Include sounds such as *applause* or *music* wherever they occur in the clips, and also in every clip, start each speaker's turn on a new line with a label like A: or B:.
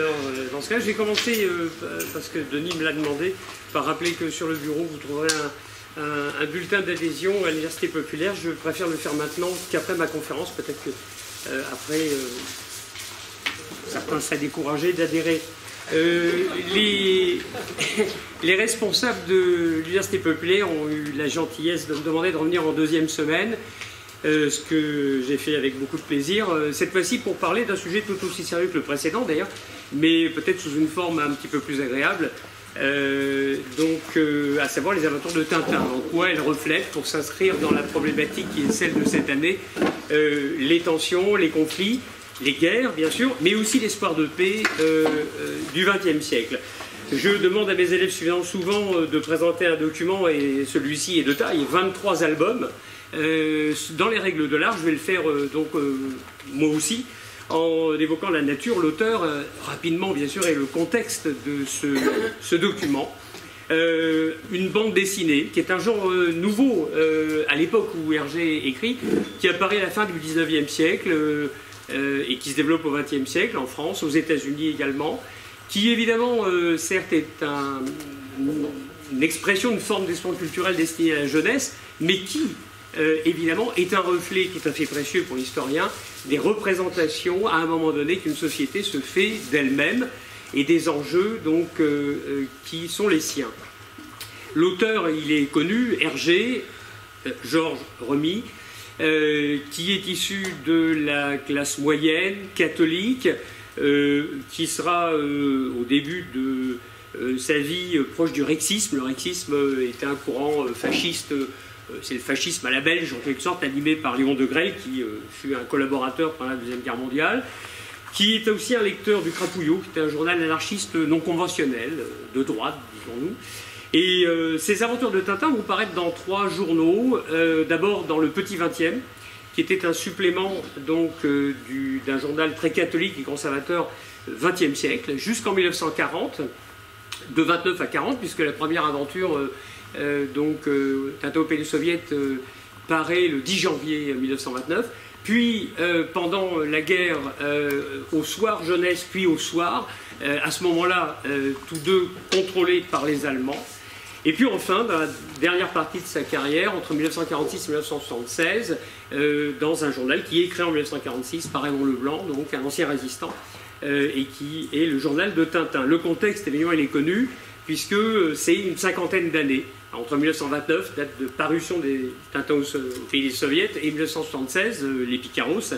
A: Alors, euh, dans ce cas, j'ai commencé, euh, parce que Denis me l'a demandé, par rappeler que sur le bureau, vous trouverez un, bulletin d'adhésion à l'Université populaire. Je préfère le faire maintenant qu'après ma conférence. Peut-être que euh, après, euh, certains seraient découragés d'adhérer. Les, *laughs* les responsables de l'Université populaire ont eu la gentillesse de me demander de revenir en deuxième semaine. Ce que j'ai fait avec beaucoup de plaisir. Cette fois-ci pour parler d'un sujet tout aussi sérieux que le précédent d'ailleurs, mais peut-être sous une forme un petit peu plus agréable. Euh, donc, euh, à savoir les aventures de Tintin, en quoi elles reflètent pour s'inscrire dans la problématique qui est celle de cette année, euh, les tensions, les conflits, les guerres bien sûr, mais aussi l'espoir de paix du XXe siècle. Je demande à mes élèves suivants souvent de présenter un document, et celui-ci est de taille, 23 albums. Dans les règles de l'art, je vais le faire donc moi aussi en évoquant la nature, l'auteur, euh, rapidement bien sûr, et le contexte de ce, document. Euh, une bande dessinée, qui est un genre euh, nouveau à l'époque où Hergé écrit, qui apparaît à la fin du 19e siècle et qui se développe au 20e siècle en France, aux États-Unis également, qui évidemment, certes, est un- une expression, une forme d'expression culturelle destinée à la jeunesse, mais qui, euh, évidemment, est un reflet tout à fait précieux pour l'historien des représentations à un moment donné qu'une société se fait d'elle-même et des enjeux donc euh, euh, qui sont les siens. L'auteur, il est connu, Hergé, Georges Remy, qui est issu de la classe moyenne catholique, qui sera au début de sa vie proche du rexisme. Le rexisme était un courant fasciste, c'est le fascisme à la belge en quelque sorte, animé par Léon de Grey, qui euh, fut un collaborateur pendant la Deuxième Guerre mondiale qui est aussi un lecteur du Crapouillot, qui était un journal anarchiste non conventionnel, euh, de droite, disons-nous. Et euh, ces aventures de Tintin vont paraître dans trois journaux. Euh, D'abord dans le Petit 20e, qui était un supplément donc euh, du- d'un journal très catholique et conservateur euh, 20e siècle, jusqu'en 1940, de 29 à 40, puisque la première aventure, euh, euh, donc euh, au pays des soviets, euh, paraît le 10 janvier 1929. Puis, euh, pendant la guerre, euh, au soir jeunesse, puis au soir, euh, à ce moment-là, euh, tous deux contrôlés par les Allemands. Et puis enfin, dans la dernière partie de sa carrière, entre 1946 et 1976, euh, dans un journal qui est créé en 1946 par Raymond Leblanc, donc un ancien résistant, euh, et qui est le journal de Tintin. Le contexte, évidemment, il est connu, puisque euh, c'est une cinquantaine d'années, entre 1929, date de parution des Tintins au, au pays des et 1976, euh, les Picaros.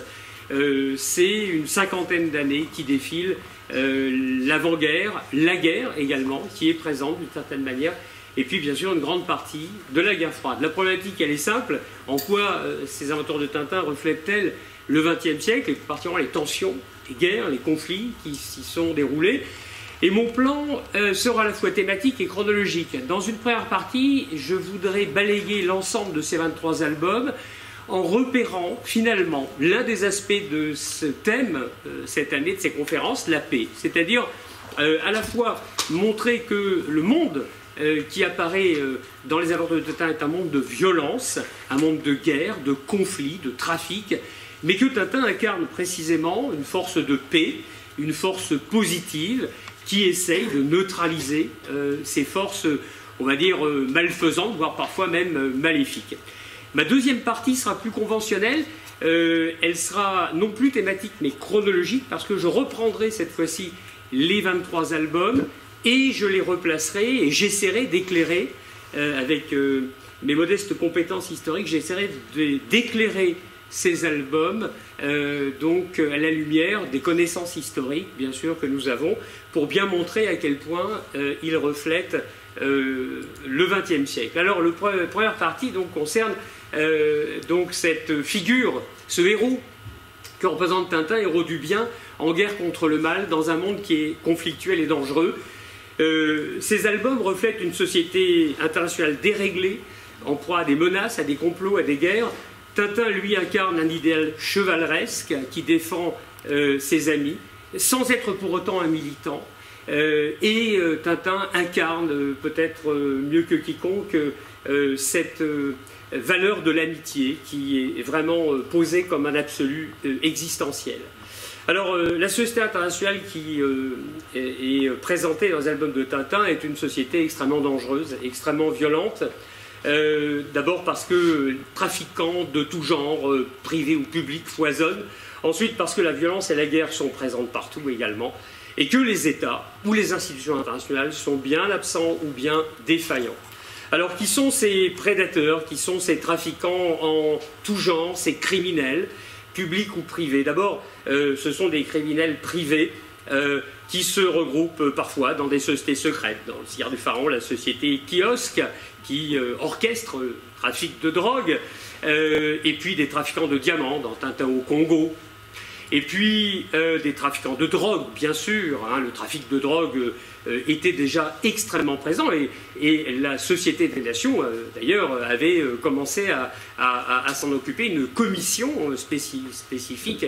A: Euh, c'est une cinquantaine d'années qui défilent euh, l'avant-guerre, la guerre également, qui est présente d'une certaine manière, et puis bien sûr une grande partie de la guerre froide. La problématique, elle est simple. En quoi euh, ces aventures de Tintin reflètent-elles le XXe siècle, et particulièrement les tensions, les guerres, les conflits qui s'y sont déroulés? Et mon plan euh, sera à la fois thématique et chronologique. Dans une première partie, je voudrais balayer l'ensemble de ces 23 albums en repérant finalement l'un des aspects de ce thème euh, cette année de ces conférences, la paix. C'est-à-dire euh, à la fois montrer que le monde qui apparaît dans les aventures de Tintin est un monde de violence, un monde de guerre, de conflit, de trafic, mais que Tintin incarne précisément une force de paix, une force positive qui essaye de neutraliser euh, ces forces, on va dire, euh, malfaisantes, voire parfois même euh, maléfiques. Ma deuxième partie sera plus conventionnelle. Elle sera non plus thématique mais chronologique parce que je reprendrai cette fois-ci les 23 albums et je les replacerai et j'essaierai d'éclairer avec mes modestes compétences historiques, j'essaierai d'éclairer ces albums euh, donc euh, à la lumière des connaissances historiques bien sûr que nous avons pour bien montrer à quel point euh, ils reflètent euh, le XXe siècle. Alors la première partie donc concerne donc cette figure, ce héros que représente Tintin, héros du bien, en guerre contre le mal, dans un monde qui est conflictuel et dangereux. Ces albums reflètent une société internationale déréglée, en proie à des menaces, à des complots, à des guerres. Tintin, lui, incarne un idéal chevaleresque qui défend euh, ses amis, sans être pour autant un militant. Euh, et euh, Tintin incarne peut-être mieux que quiconque cette valeur de l'amitié qui est vraiment posée comme un absolu existentiel. Alors, la société internationale qui est, présentée dans les albums de Tintin est une société extrêmement dangereuse, extrêmement violente. D'abord parce que trafiquants de tout genre, privés ou publics, foisonnent. Ensuite parce que la violence et la guerre sont présentes partout également et que les États ou les institutions internationales sont bien absents ou bien défaillants. Alors, qui sont ces prédateurs, qui sont ces trafiquants en tout genre, ces criminels, publics ou privés? D'abord, euh, ce sont des criminels privés euh, qui se regroupent parfois dans des sociétés secrètes. Dans le cigare du Pharaon, la société Kiosque, qui euh, orchestre le trafic de drogue, et puis des trafiquants de diamants dans Tintin au Congo, et puis euh, des trafiquants de drogue, bien sûr. Hein. le trafic de drogue euh, était déjà extrêmement présent et, la Société des Nations, euh, d'ailleurs, avait commencé à, s'en occuper, une commission spécifique,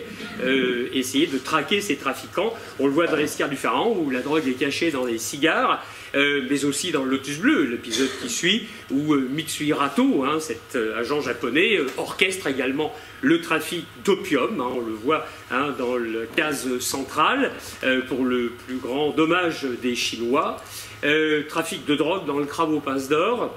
A: essayer de traquer ces trafiquants. On le voit dans l'escarre du Pharaon, où la drogue est cachée dans des cigares. Mais aussi dans Lotus Bleu, l'épisode qui suit, où Mitsui Rato, hein, cet agent japonais, orchestre également le trafic d'opium, hein, on le voit hein, dans le case central, euh, pour le plus grand dommage des Chinois, euh, trafic de drogue dans le crabe aux pinces d'or,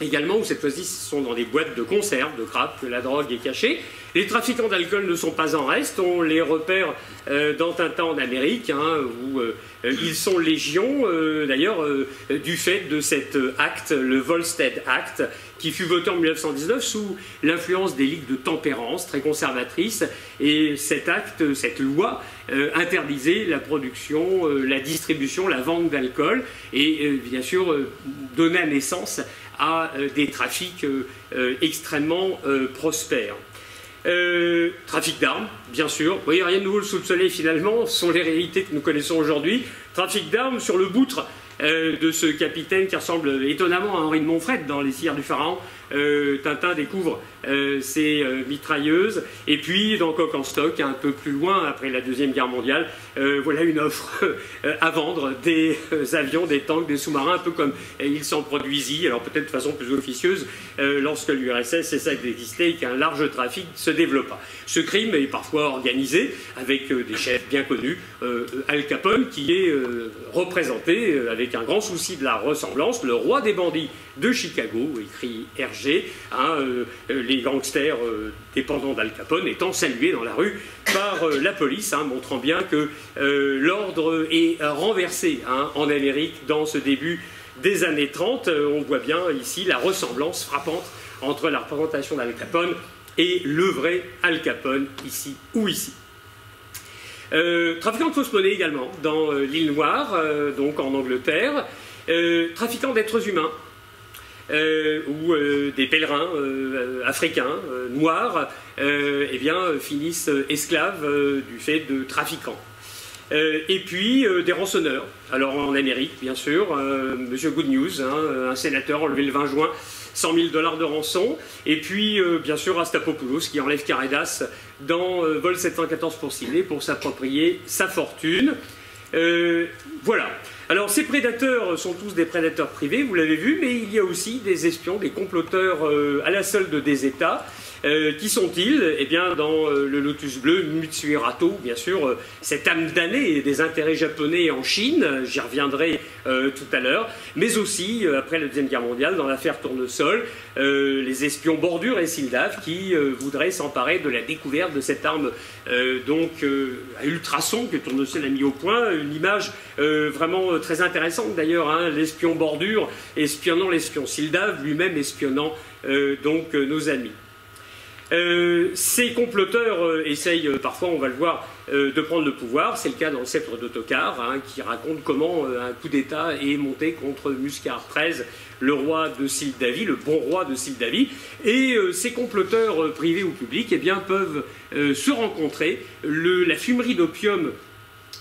A: également où cette fois-ci ce sont dans des boîtes de conserve de crabe que la drogue est cachée. Les trafiquants d'alcool ne sont pas en reste, on les repère euh, dans Tintin en Amérique, hein, où ils sont légions, d'ailleurs, du fait de cet acte, le Volstead Act, qui fut voté en 1919 sous l'influence des ligues de tempérance très conservatrices. Et cet acte, cette loi, euh, interdisait la production, euh, la distribution, la vente d'alcool et euh, bien sûr donnait naissance des trafics extrêmement prospères. trafic d'armes, bien sûr. Vous voyez, rien de nouveau sous le soleil finalement, ce sont les réalités que nous connaissons aujourd'hui. Trafic d'armes sur le boutre euh, de ce capitaine qui ressemble étonnamment à Henri de Montfred dans Les Sires du Pharaon. Euh, Tintin découvre euh, ces mitrailleuses. Et puis, dans Coq en stock, un peu plus loin, après la Deuxième Guerre mondiale, voilà une offre à vendre des avions, des tanks, des sous-marins, un peu comme il s'en produisit, alors peut-être de façon plus officieuse, lorsque l'URSS cessa d'exister et qu'un large trafic se développa. Ce crime est parfois organisé avec des chefs bien connus, Al Capone, qui est représenté avec un grand souci de la ressemblance, le roi des bandits de Chicago, écrit Hergé, hein, euh, les gangsters euh, dépendants d'Al Capone étant salués dans la rue par euh, la police, hein, montrant bien que l'ordre est renversé hein, en Amérique dans ce début des années 30. on voit bien ici la ressemblance frappante entre la représentation d'Al Capone et le vrai Al Capone, ici ou ici. Euh, trafiquant de fausse monnaie également dans euh, l'île Noire, euh, donc en Angleterre. trafiquant d'êtres humains. Où des pèlerins africains noirs eh bien, finissent esclaves du fait de trafiquants. et puis des rançonneurs. Alors en Amérique, bien sûr, Monsieur Good News, hein, un sénateur enlevé le 20 juin 100 000 dollars de rançon. Et puis, euh, bien sûr, Astapopoulos qui enlève Caridas dans euh, Vol 714 pour Sydney pour s'approprier sa fortune. Euh, voilà. Alors ces prédateurs sont tous des prédateurs privés, vous l'avez vu, mais il y a aussi des espions, des comploteurs à la solde des États euh, qui sont-ils? Eh bien, dans euh, le Lotus bleu, Mutsuhirato, bien sûr, euh, cette âme damnée des intérêts japonais en Chine, j'y reviendrai tout à l'heure, mais aussi, après la Deuxième Guerre mondiale, dans l'affaire Tournesol, les espions Bordure et Sildav qui voudraient s'emparer de la découverte de cette arme donc à ultrasons que Tournesol a mis au point, une image vraiment très intéressante d'ailleurs, hein, l'espion Bordure espionnant l'espion Sildav, lui-même espionnant donc nos amis. Euh, ces comploteurs euh, essayent euh, parfois, on va le voir, de prendre le pouvoir. C'est le cas dans le sceptre d'Autocar, hein, qui raconte comment un coup d'État est monté contre Muscar XIII, le roi de Sildavie, le bon roi de Sildavie. Et ces comploteurs privés ou publics eh bien, peuvent se rencontrer. la fumerie d'opium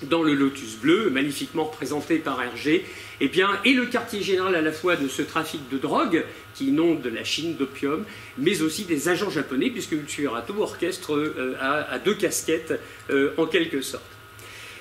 A: dans le Lotus Bleu, magnifiquement représenté par Hergé, eh bien, est le quartier général à la fois de ce trafic de drogue qui inonde la Chine d'opium, mais aussi des agents japonais, puisque Utsuhirato orchestre euh, à, deux casquettes euh, en quelque sorte.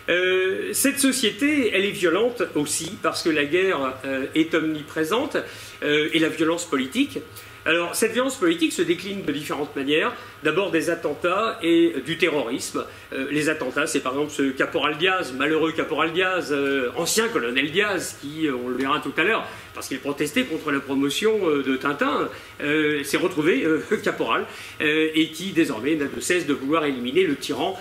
A: Euh, cette société, elle est violente aussi parce que la guerre est omniprésente et la violence politique. Alors, cette violence politique se décline de différentes manières. D'abord des attentats et du terrorisme. Euh, les attentats, c'est par exemple ce caporal Diaz, malheureux caporal Diaz, euh, ancien colonel Diaz, qui, euh, on le verra tout à l'heure, parce qu'il protestait contre la promotion de Tintin, s'est retrouvé *laughs* caporal et qui désormais n'a de cesse de vouloir éliminer le tyran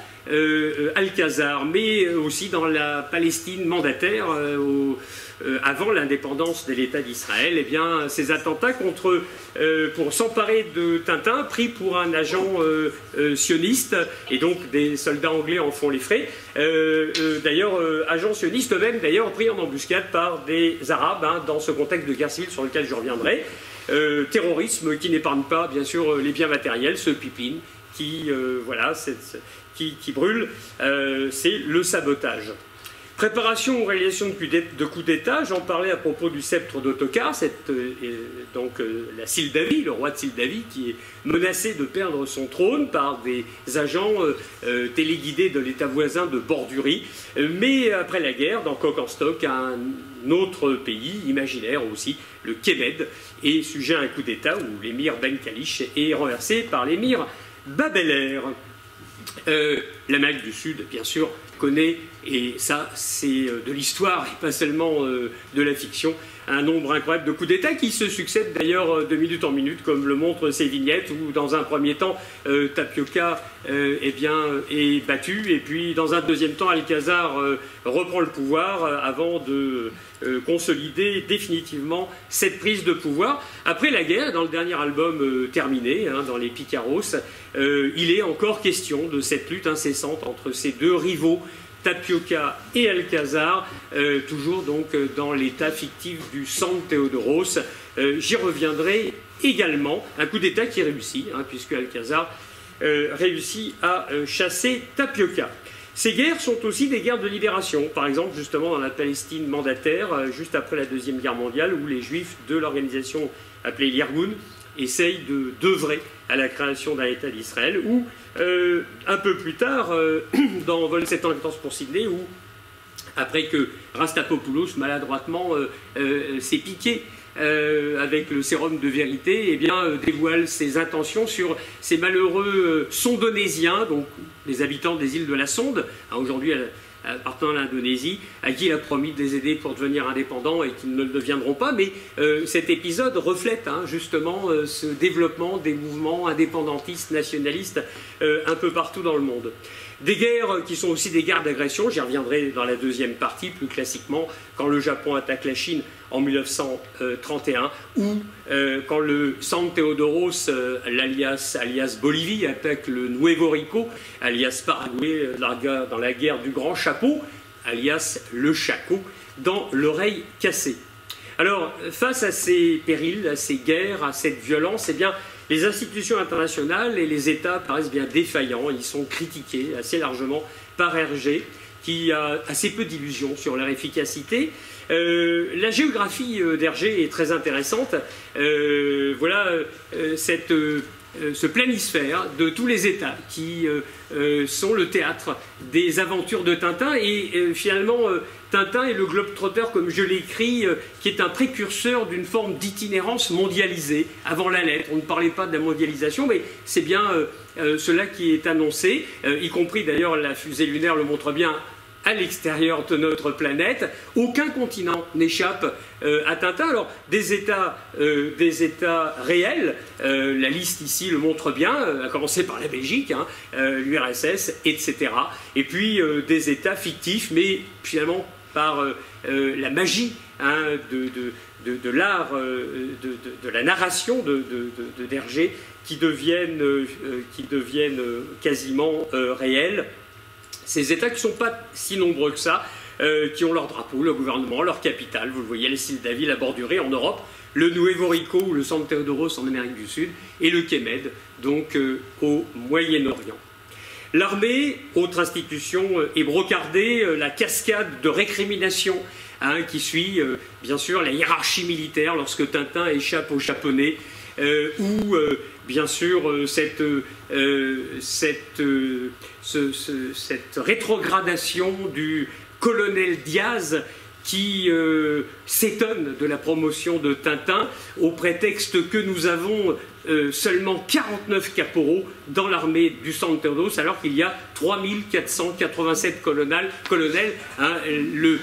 A: Alcazar, mais aussi dans la Palestine mandataire au euh, avant l'indépendance de l'État d'Israël, eh bien, ces attentats contre, euh, pour s'emparer de Tintin, pris pour un agent euh, sioniste, et donc des soldats anglais en font les frais. d'ailleurs, agents sionistes eux-mêmes, d'ailleurs, pris en embuscade par des Arabes, hein, dans ce contexte de guerre civile sur lequel je reviendrai. terrorisme qui n'épargne pas, bien sûr, les biens matériels, ce pipeline qui, voilà, qui, brûle, c'est le sabotage. Préparation ou réalisation de coups d'État, j'en parlais à propos du sceptre d'Ottokar, euh, donc euh, la Sildavie, le roi de Sildavie, qui est menacé de perdre son trône par des agents euh, téléguidés de l'État voisin de Bordurie. mais après la guerre, dans Kokenstock, un autre pays imaginaire aussi, le Kémed, est sujet à un coup d'État où l'émir Ben Kalish est renversé par l'émir Babeler. L'Amérique du Sud, bien sûr, connaît, et ça c'est euh, de l'histoire et pas seulement euh, de la fiction, un nombre incroyable de coups d'État qui se succèdent d'ailleurs euh, de minute en minute, comme le montrent ces vignettes, où dans un premier temps, Tapioca eh bien, est battu, et puis dans un deuxième temps, Alcazar reprend le pouvoir avant de consolider définitivement cette prise de pouvoir. Après la guerre, dans le dernier album terminé, hein, dans les Picaros, il est encore question de cette lutte incessante entre ces deux rivaux Tapioca et Alcazar, euh, toujours donc euh, dans l'état fictif du San Théodoros. Euh, j'y reviendrai également. Un coup d'État qui réussit, hein, puisque Alcazar réussit à chasser Tapioca. Ces guerres sont aussi des guerres de libération, par exemple justement dans la Palestine mandataire, juste après la Deuxième Guerre mondiale, où les Juifs de l'organisation appelée l'Irgun essayent d'œuvrer à la création d'un État d'Israël, euh, un peu plus tard, euh, *clears throat* dans Vol 7 ans pour Sydney, où, après que Rastapopoulos maladroitement euh, s'est piqué avec le sérum de vérité, eh bien, dévoile ses intentions sur ces malheureux sondonésiens, donc les habitants des îles de la Sonde, hein, aujourd'hui appartenant à l'Indonésie, à qui il a promis de les aider pour devenir indépendants et qui ne le deviendront pas. Mais euh, cet épisode reflète hein, justement euh, ce développement des mouvements indépendantistes, nationalistes euh, un peu partout dans le monde. Des guerres qui sont aussi des guerres d'agression, j'y reviendrai dans la deuxième partie plus classiquement, quand le Japon attaque la Chine en 1931, ou quand le San Teodoros, alias, alias Bolivie, attaque le Nuevo Rico, alias Paraguay, dans la guerre du Grand Chapeau, alias le Chaco, dans l'oreille cassée. Alors, face à ces périls, à ces guerres, à cette violence, eh bien, les institutions internationales et les États paraissent bien défaillants. Ils sont critiqués assez largement par Hergé, qui a assez peu d'illusions sur leur efficacité. Euh, la géographie euh, d'Hergé est très intéressante. Euh, voilà ce planisphère de tous les États qui sont le théâtre des aventures de Tintin. Et finalement, Tintin est le globe-trotter, comme je l'ai écrit, qui est un précurseur d'une forme d'itinérance mondialisée avant la lettre. On ne parlait pas de la mondialisation, mais c'est bien cela qui est annoncé, y compris d'ailleurs la fusée lunaire le montre bien à l'extérieur de notre planète. Aucun continent n'échappe euh, à Tintin. Alors, des États, euh, des États réels, euh, la liste ici le montre bien, à commencer par la Belgique, hein, l'URSS, etc. Et puis des États fictifs, mais finalement par la magie hein, de, l'art, de, la narration de, deviennent, qui deviennent quasiment réels ces États qui ne sont pas si nombreux que ça, euh, qui ont leur drapeau, leur gouvernement, leur capitale, vous le voyez, les Sildavie, la Bordurée en Europe, le Nuevo Rico ou le San Teodoros en Amérique du Sud, et le Kemed, donc euh, au Moyen-Orient. L'armée, autre institution, euh, est brocardée, la cascade de récrimination hein, qui suit, bien sûr, la hiérarchie militaire lorsque Tintin échappe aux Japonais, ou bien sûr cette, cette cette rétrogradation du colonel Diaz qui euh, s'étonne de la promotion de Tintin au prétexte que nous avons euh, seulement 49 caporaux dans l'armée du Santos, alors qu'il y a 3487 colonels. colonels hein. le,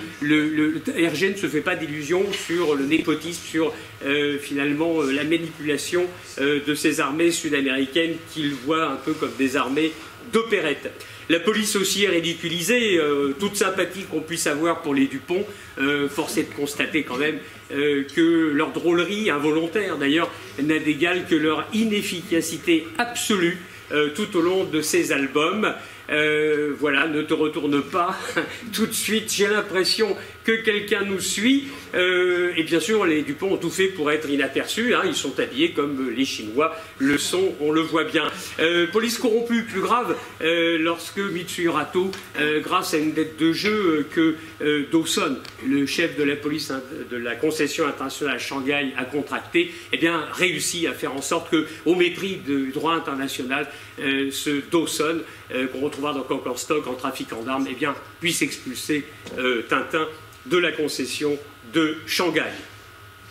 A: Hergé ne se fait pas d'illusions sur le népotisme, sur euh, finalement la manipulation de ces armées sud-américaines qu'il voit un peu comme des armées d'opérette. La police aussi est ridiculisée, euh, toute sympathie qu'on puisse avoir pour les Dupont, euh, force est de constater quand même euh, que leur drôlerie, involontaire d'ailleurs, n'a d'égal que leur inefficacité absolue tout au long de ces albums. Voilà, ne te retourne pas *laughs* tout de suite. J'ai l'impression que quelqu'un nous suit. Euh, et bien sûr, les Dupont ont tout fait pour être inaperçus. Hein. Ils sont habillés comme les Chinois le sont, on le voit bien. Euh, police corrompue, plus grave, lorsque Mitsuyo Rato, grâce à une dette de jeu que Dawson, le chef de la police de la concession internationale à Shanghai, a contracté, eh réussit à faire en sorte que, au mépris du droit international, ce Dawson, qu'on retrouve donc encore en stock en trafiquant d'armes, eh puisse expulser euh, Tintin de la concession de Shanghai.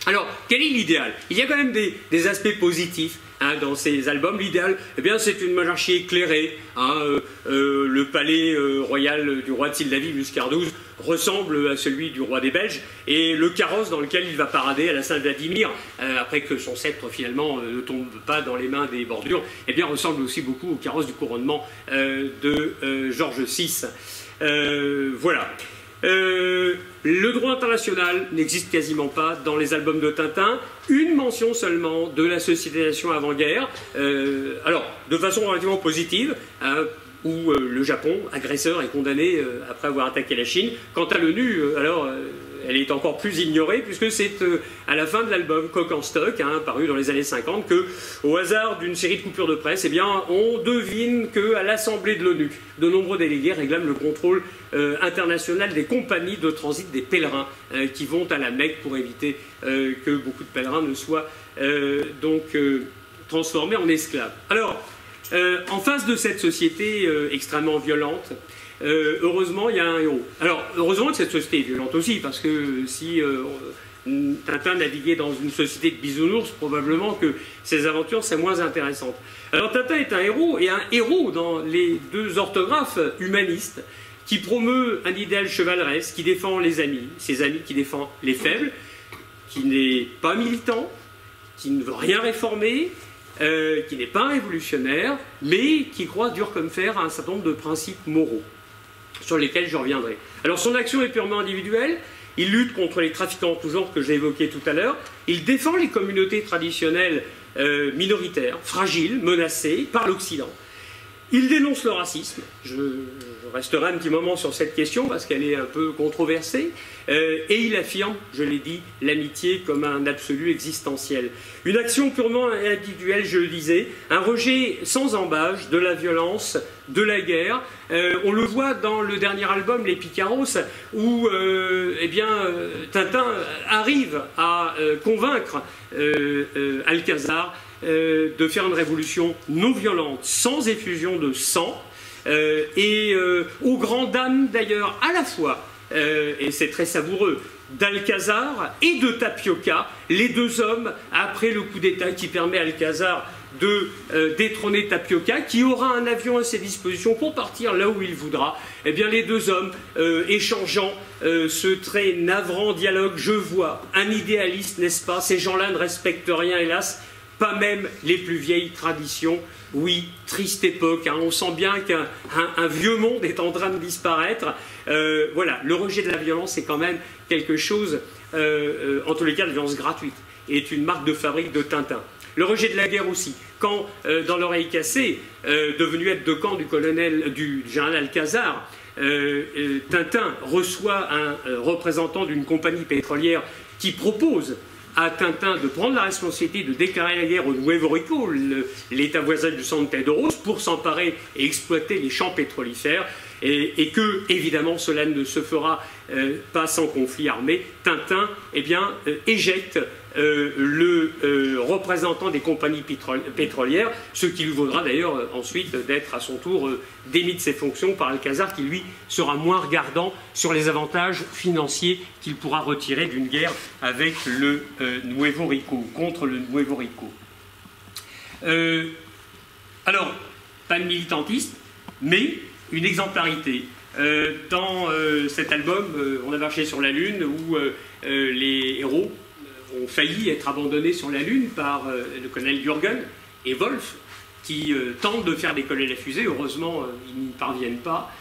A: Alors, quel est l'idéal? Il y a quand même des, aspects positifs hein, dans ces albums. L'idéal, eh bien, c'est une monarchie éclairée. Hein, euh, euh, le palais royal du roi de Sildavie, Muscardouze, ressemble à celui du roi des Belges, et le carrosse dans lequel il va parader à la Saint-Vladimir, euh, après que son sceptre finalement euh, ne tombe pas dans les mains des bordures, eh bien ressemble aussi beaucoup au carrosse du couronnement euh, de Georges VI. voilà. Le droit international n'existe quasiment pas dans les albums de Tintin. Une mention seulement de la Nations avant-guerre. alors, de façon relativement positive, hein, où euh, le Japon, agresseur, est condamné euh, après avoir attaqué la Chine. Quant à l'ONU, euh, alors elle est encore plus ignorée puisque c'est à la fin de l'album Coq en stock, hein, paru dans les années 50, que, au hasard d'une série de coupures de presse, eh on devine qu'à l'Assemblée de l'ONU, de nombreux délégués réclament le contrôle international des compagnies de transit des pèlerins qui vont à la Mecque pour éviter que beaucoup de pèlerins ne soient donc transformés en esclaves. Alors, euh, en face de cette société euh, extrêmement violente, euh, heureusement, il y a un héros. Alors, heureusement que cette société est violente aussi, parce que si Tintin naviguait dans une société de bisounours, probablement que ses aventures seraient moins intéressantes. Alors, Tintin est un héros, et un héros dans les deux orthographes humanistes, qui promeut un idéal chevaleresque, qui défend les amis, ses amis qui défend les faibles, qui n'est pas militant, qui ne veut rien réformer, euh, qui n'est pas un révolutionnaire, mais qui croit dur comme fer à un certain nombre de principes moraux, sur lesquels je reviendrai. Alors son action est purement individuelle, il lutte contre les trafiquants tout genre que j'ai évoqués tout à l'heure, il défend les communautés traditionnelles euh, minoritaires, fragiles, menacées par l'Occident. Il dénonce le racisme, je, resterai un petit moment sur cette question parce qu'elle est un peu controversée, euh, et il affirme, je l'ai dit, l'amitié comme un absolu existentiel. Une action purement individuelle, je le disais, un rejet sans embâche de la violence, de la guerre. Euh, on le voit dans le dernier album, Les Picaros, où euh, eh bien, Tintin arrive à convaincre Alcazar euh, de faire une révolution non violente, sans effusion de sang, euh, et euh, aux grandes dames d'ailleurs à la fois, et c'est très savoureux, d'Alcazar et de Tapioca, les deux hommes, après le coup d'État qui permet à Alcazar de détrôner Tapioca, qui aura un avion à ses dispositions pour partir là où il voudra. Eh bien, les deux hommes, échangeant ce très navrant dialogue, je vois un idéaliste, n'est-ce pas? Ces gens-là ne respectent rien, hélas, pas même les plus vieilles traditions. Oui, triste époque, hein. on sent bien qu'un vieux monde est en train de disparaître. Euh, voilà, le rejet de la violence est quand même quelque chose, euh, euh, en tous les cas, la violence gratuite, est une marque de fabrique de Tintin. Le rejet de la guerre aussi. Quand, dans l'oreille cassée, devenu aide de camp du colonel, du général Alcazar, Tintin reçoit un représentant d'une compagnie pétrolière qui propose à Tintin de prendre la responsabilité de déclarer la guerre au Nuevo Rico, l'État voisin du San Pedro, pour s'emparer et exploiter les champs pétrolifères. et, que, évidemment, cela ne se fera euh, pas sans conflit armé, Tintin eh bien, euh, éjecte euh, le représentant des compagnies pétrolières, ce qui lui vaudra d'ailleurs ensuite d'être à son tour démis de ses fonctions par Alcazar, qui lui sera moins regardant sur les avantages financiers qu'il pourra retirer d'une guerre avec le Nuevo Rico, contre le Nuevo Rico. alors, pas de militantisme, mais une exemplarité. Euh, dans euh, cet album, euh, On a marché sur la Lune, où les héros ont failli être abandonnés sur la Lune par le colonel Jürgen et Wolf, qui tentent de faire décoller la fusée. Heureusement, ils n'y parviennent pas.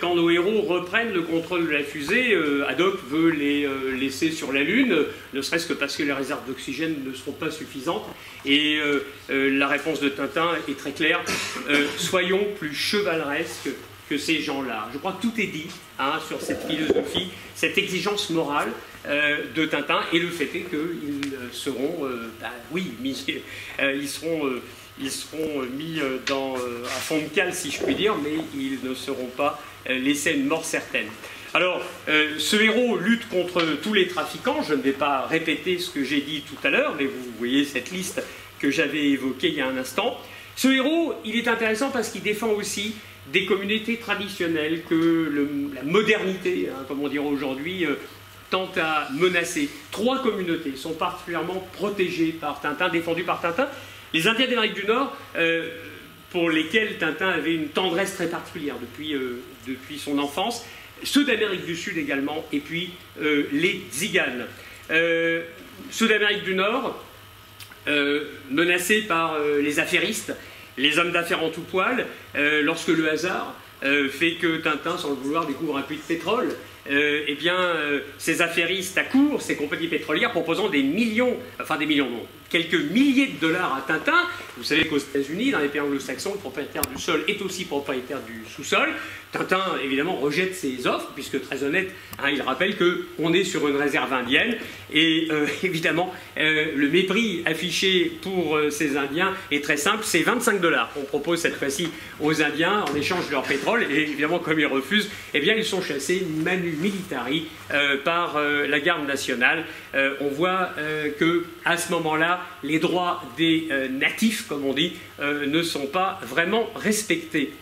A: quand nos héros reprennent le contrôle de la fusée, Haddock veut les laisser sur la Lune, ne serait-ce que parce que les réserves d'oxygène ne seront pas suffisantes. Et la réponse de Tintin est très claire soyons plus chevaleresques que ces gens-là. Je crois que tout est dit hein, sur cette philosophie, cette exigence morale euh, de Tintin, et le fait est qu'ils seront, euh, bah, oui, mis, *laughs* euh, ils seront, ils seront mis dans, à fond de cale, si je puis dire, mais ils ne seront pas laissés une mort certaine. Alors, ce héros lutte contre tous les trafiquants. Je ne vais pas répéter ce que j'ai dit tout à l'heure, mais vous voyez cette liste que j'avais évoquée il y a un instant. Ce héros, il est intéressant parce qu'il défend aussi des communautés traditionnelles que la modernité, hein, comme on dirait aujourd'hui, euh, tente à menacer. Trois communautés sont particulièrement protégées par Tintin, défendues par Tintin. Les Indiens d'Amérique du Nord, euh, pour lesquels Tintin avait une tendresse très particulière depuis, euh, depuis son enfance, ceux d'Amérique du Sud également, et puis les Ziganes. ceux d'Amérique du Nord, menacés par les affairistes, les hommes d'affaires en tout poil, euh, lorsque le hasard euh, fait que Tintin, sans le vouloir, découvre un puits de pétrole, euh, eh bien, ces affairistes accourent, ces compagnies pétrolières, proposant des millions, enfin des millions, non, quelques milliers de dollars à Tintin. Vous savez qu'aux États-Unis, dans les pays anglo-saxons, le propriétaire du sol est aussi propriétaire du sous-sol. Tintin, évidemment, rejette ses offres, puisque très honnête, hein, il rappelle qu'on est sur une réserve indienne, et euh, *laughs* évidemment, euh, le mépris affiché pour euh, ces Indiens est très simple, c'est 25 dollars qu'on propose cette fois-ci aux Indiens en échange de leur pétrole, et évidemment, comme ils refusent, eh bien, ils sont chassés manu militari par la garde nationale. on voit que à ce moment-là, les droits des natifs, comme on dit, ne sont pas vraiment respectés.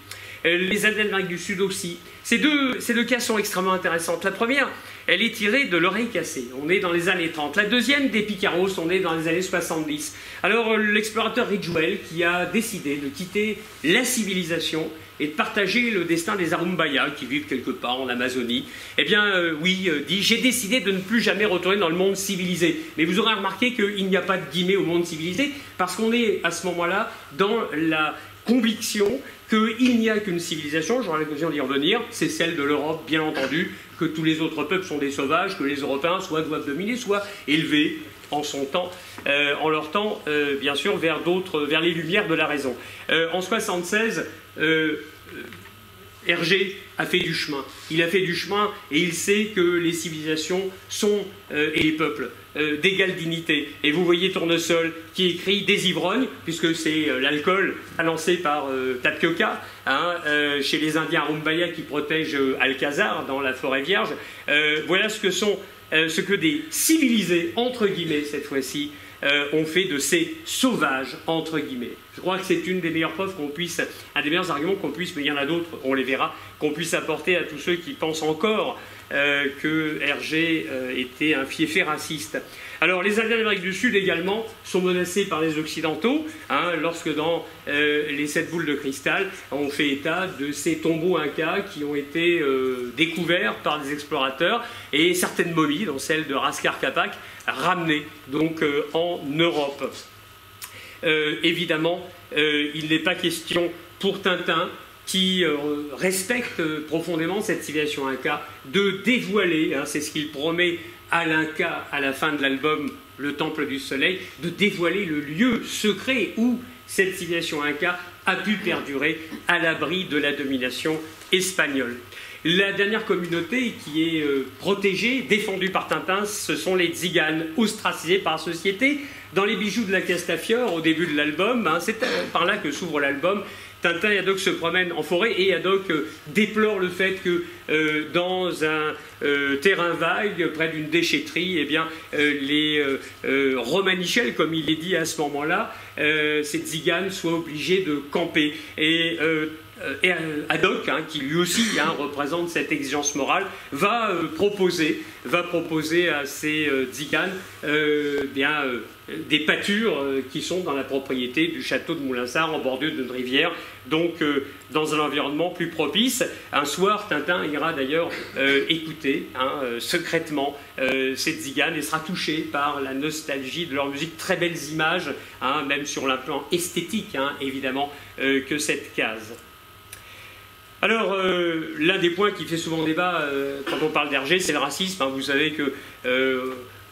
A: Euh, les Indiens d'Amérique du Sud aussi. Ces deux, ces deux cas sont extrêmement intéressantes. La première, elle est tirée de l'oreille cassée. On est dans les années 30. La deuxième, des Picaros, on est dans les années 70. Alors, euh, l'explorateur Ridgewell, qui a décidé de quitter la civilisation et de partager le destin des Arumbaya, qui vivent quelque part en Amazonie, eh bien, euh, oui, dit J'ai décidé de ne plus jamais retourner dans le monde civilisé. Mais vous aurez remarqué qu'il n'y a pas de guillemets au monde civilisé, parce qu'on est à ce moment-là dans la conviction qu'il n'y a qu'une civilisation, j'aurai l'occasion d'y revenir, c'est celle de l'Europe, bien entendu, que tous les autres peuples sont des sauvages, que les Européens soit doivent dominer, soit élevés en son temps, euh, en leur temps, euh, bien sûr, vers d'autres, vers les lumières de la raison. Euh, en 76, Hergé a fait du chemin. Il a fait du chemin et il sait que les civilisations sont, euh, et les peuples, euh, d'égale dignité. Et vous voyez Tournesol qui écrit des ivrognes, puisque c'est euh, l'alcool annoncé par Tapioca, hein, chez les Indiens Rumbaya qui protègent Alcazar dans la forêt vierge. voilà ce que sont ce que des civilisés, entre guillemets cette fois-ci, euh, fait de ces sauvages, entre guillemets. Je crois que c'est une des meilleures preuves qu'on puisse, un des meilleurs arguments qu'on puisse, mais il y en a d'autres, on les verra, qu'on puisse apporter à tous ceux qui pensent encore euh, que Hergé euh, était un fiefé raciste. Alors les Indiens d'Amérique du Sud également sont menacés par les Occidentaux, hein, lorsque dans les sept boules de cristal, on fait état de ces tombeaux incas qui ont été découverts par des explorateurs et certaines momies, dont celle de Raskar Kapak, ramenées donc en Europe. évidemment, il n'est pas question pour Tintin qui euh, respecte profondément cette civilisation Inca, de dévoiler, hein, c'est ce qu'il promet à l'Inca à la fin de l'album Le Temple du Soleil, de dévoiler le lieu secret où cette civilisation Inca a pu perdurer à l'abri de la domination espagnole. La dernière communauté qui est euh, protégée, défendue par Tintin, ce sont les Tziganes, ostracisés par la société. Dans les bijoux de la Castafiore, au début de l'album, hein, c'est par là que s'ouvre l'album, Tintin et Haddock se promènent en forêt et Haddock euh, déplore le fait que euh, dans un euh, terrain vague, près d'une déchetterie, eh les romanichels, comme il est dit à ce moment-là, ces tziganes soient obligés de camper. Et et Haddock, hein, qui lui aussi hein, représente cette exigence morale, va proposer, va proposer à ces tziganes bien des pâtures euh, qui sont dans la propriété du château de Moulinsart en bordure d'une rivière, donc euh, dans un environnement plus propice. Un soir, Tintin ira d'ailleurs euh, écouter hein, secrètement cette zigane et sera touché par la nostalgie de leur musique, très belles images, même sur le plan esthétique, évidemment, que cette case. Alors, l'un des points qui fait souvent débat quand on parle d'Hergé, c'est le racisme. vous savez que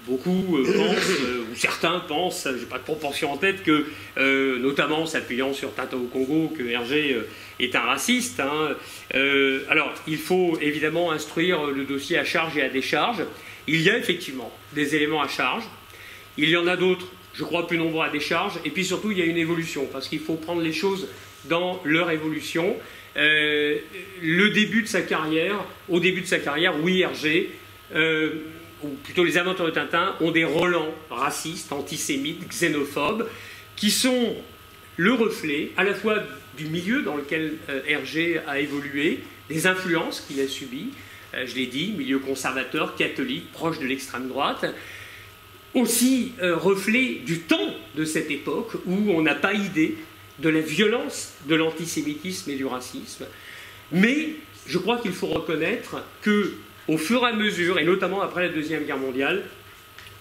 A: Beaucoup euh, pensent, euh, ou certains pensent, je n'ai pas de proportion en tête, que, euh, notamment s'appuyant sur Tata au Congo, que Hergé est un raciste. Hein. alors, il faut évidemment instruire le dossier à charge et à décharge. Il y a effectivement des éléments à charge. Il y en a d'autres, je crois, plus nombreux à décharge. Et puis surtout, il y a une évolution, parce qu'il faut prendre les choses dans leur évolution. Le début de sa carrière, au début de sa carrière, oui, Hergé ou plutôt les aventures de Tintin, ont des relents racistes, antisémites, xénophobes, qui sont le reflet à la fois du milieu dans lequel euh, Hergé a évolué, des influences qu'il a subies, euh, je l'ai dit, milieu conservateur, catholique, proche de l'extrême droite, aussi euh, reflet du temps de cette époque où on n'a pas idée de la violence de l'antisémitisme et du racisme. Mais je crois qu'il faut reconnaître que au fur et à mesure, et notamment après la Deuxième Guerre mondiale,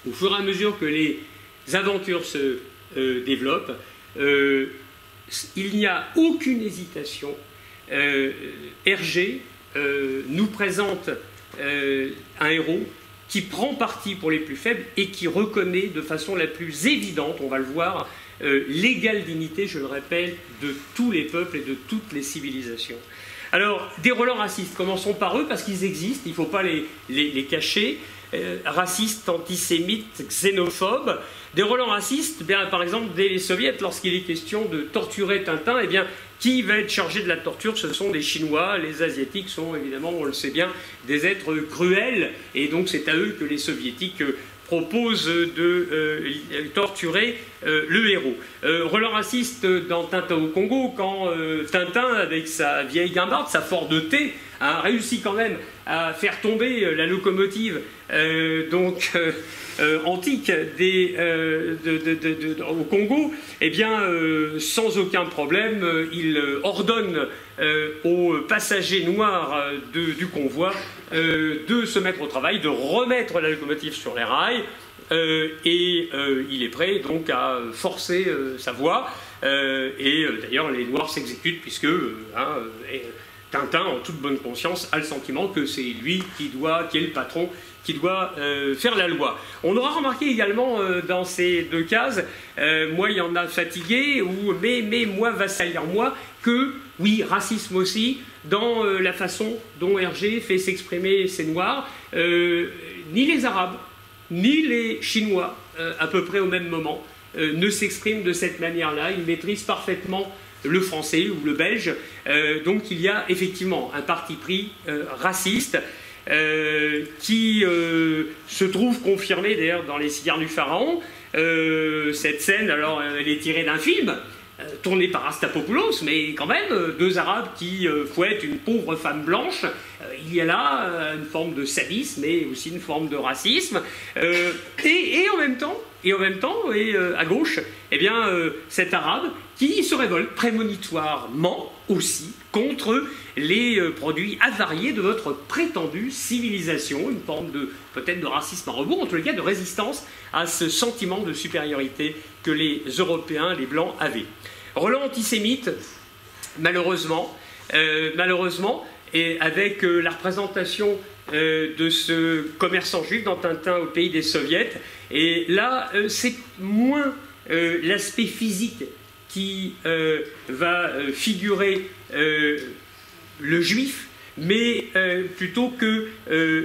A: au fur et à mesure que les aventures se euh, développent, euh, il n'y a aucune hésitation. Euh, Hergé nous présente un héros qui prend parti pour les plus faibles et qui reconnaît de façon la plus évidente, on va le voir, l'égale dignité, je le répète, de tous les peuples et de toutes les civilisations. Alors, des relents racistes, commençons par eux parce qu'ils existent, il ne faut pas les, cacher. Euh, racistes, antisémites, xénophobes. Des relents racistes, bien, par exemple, dès les soviets, lorsqu'il est question de torturer Tintin, eh bien, qui va être chargé de la torture? Ce sont des Chinois. Les Asiatiques sont évidemment, on le sait bien, des êtres cruels. Et donc, c'est à eux que les Soviétiques euh, propose de euh, torturer euh, le héros. Euh, relent raciste dans Tintin au Congo, quand Tintin, avec sa vieille guimbarde, sa Ford T, a réussi quand même à faire tomber la locomotive donc antique des, au Congo, eh bien, sans aucun problème, il ordonne aux passagers noirs du convoi de se mettre au travail, de remettre la locomotive sur les rails, euh, et euh, il est prêt donc à forcer sa voie. et d'ailleurs, les Noirs s'exécutent puisque hein, Tintin, en toute bonne conscience, a le sentiment que c'est lui qui doit, qui est le patron, qui doit faire la loi. On aura remarqué également dans ces deux cases, moi il y en a fatigué, ou mais, mais moi va salir moi, que oui, racisme aussi, dans euh, la façon dont Hergé fait s'exprimer ces Noirs. Euh, ni les Arabes, ni les Chinois, euh, à peu près au même moment, ne s'expriment de cette manière-là. Ils maîtrisent parfaitement le français ou le belge. donc il y a effectivement un parti pris raciste. qui se trouve confirmé d'ailleurs dans Les cigares du Pharaon. cette scène, alors, elle est tirée d'un film, tourné par Astapopoulos, mais quand même, euh, deux Arabes qui euh, fouettent une pauvre femme blanche, il y a là une forme de sadisme et aussi une forme de racisme. Et, en même temps, et en même temps, et à gauche, eh bien, cet Arabe qui se révolte prémonitoirement aussi contre les produits avariés de votre prétendue civilisation, une forme de peut-être de racisme en rebours, en les cas de résistance à ce sentiment de supériorité que les Européens, les Blancs avaient. Roland antisémite, malheureusement, euh, malheureusement, et avec euh, la représentation euh, de ce commerçant juif dans Tintin au pays des soviets, et là, c'est moins l'aspect physique qui va figurer le juif, mais plutôt que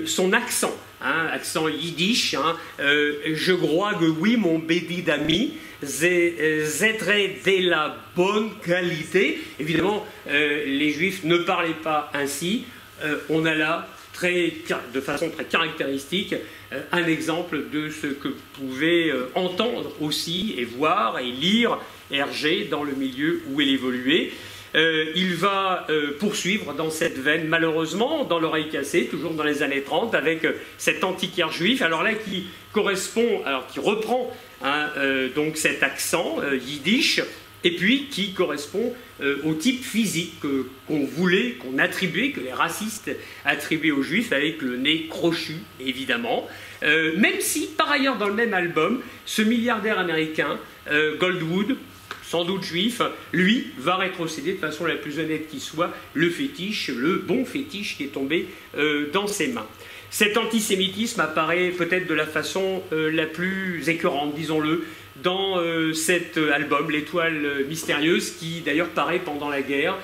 A: son accent hein, accent yiddish. Hein, euh, je crois que oui, mon bédi d'ami, c'est de la bonne qualité. Évidemment, les juifs ne parlaient pas ainsi. on a là De façon très caractéristique un exemple de ce que pouvait entendre aussi et voir et lire Hergé dans le milieu où il évoluait. Euh, il va euh, poursuivre dans cette veine, malheureusement, dans l'oreille cassée, toujours dans les années 30, avec euh, cet antiquaire juif, alors là qui correspond, alors qui reprend hein, donc cet accent yiddish, et puis qui correspond au type physique qu'on voulait, qu'on attribuait, que les racistes attribuaient aux juifs, avec le nez crochu, évidemment. même si, par ailleurs, dans le même album, ce milliardaire américain, Goldwood, sans doute juif, lui va rétrocéder de façon la plus honnête qui soit le fétiche, le bon fétiche qui est tombé euh, dans ses mains. Cet antisémitisme apparaît peut-être de la façon euh, la plus écœurante, disons-le, dans euh, cet album, L'étoile mystérieuse, qui d'ailleurs paraît pendant la guerre,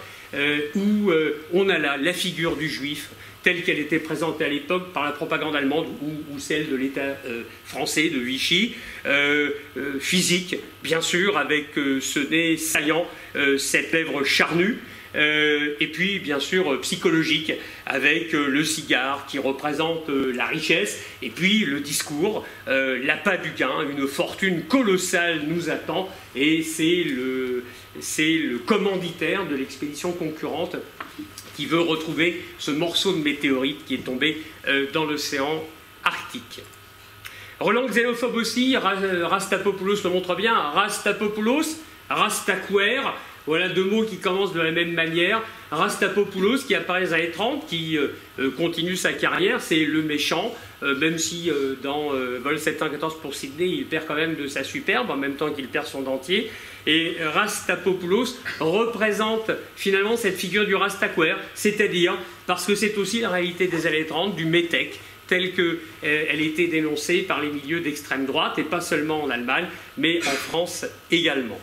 A: où on a la figure du juif telle qu'elle était présentée à l'époque par la propagande allemande ou, celle de l'État euh, français de Vichy, euh, euh, physique bien sûr, avec ce nez saillant, cette lèvre charnue, et puis bien sûr psychologique, avec le cigare qui représente la richesse, et puis le discours, l'appât du gain, une fortune colossale nous attend, et c'est le, le commanditaire de l'expédition concurrente qui veut retrouver ce morceau de météorite qui est tombé euh, dans l'océan Arctique. Roland xénophobe aussi, Rastapopoulos le montre bien, Rastapopoulos, Rastaquer, voilà deux mots qui commencent de la même manière. Rastapopoulos, qui apparaît dans les années 30, qui euh, euh, continue sa carrière, c'est le méchant, même si dans Vol 714 pour Sydney, il perd quand même de sa superbe, en même temps qu'il perd son dentier. Et Rastapopoulos représente finalement cette figure du Rastaquer, c'est-à-dire, parce que c'est aussi la réalité des années 30, du métèque, telle qu'elle euh, était dénoncée par les milieux d'extrême droite, et pas seulement en Allemagne, mais en France également.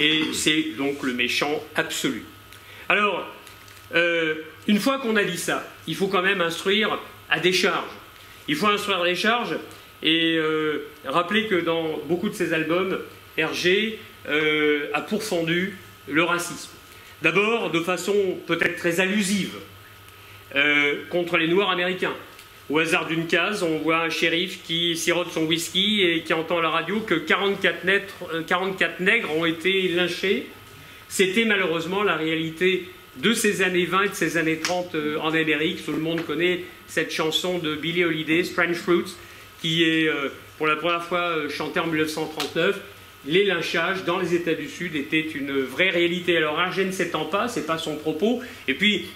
A: Et c'est donc le méchant absolu. Alors, euh, une fois qu'on a dit ça, il faut quand même instruire à décharge. Il faut instruire à décharge et euh, rappeler que dans beaucoup de ces albums, Hergé euh, a pourfendu le racisme. D'abord, de façon peut-être très allusive, contre les Noirs américains. Au hasard d'une case, on voit un shérif qui sirote son whisky et qui entend à la radio que 44, 44 euh, nègres ont été lynchés. C'était malheureusement la réalité de ces années 20 et de ces années 30 en Amérique. Tout le monde connaît cette chanson de Billie Holiday, Strange Fruits, qui est pour la première fois chantée en 1939 les lynchages dans les États du Sud étaient une vraie réalité. Alors Argène ne s'étend pas, c'est pas son propos. Et puis,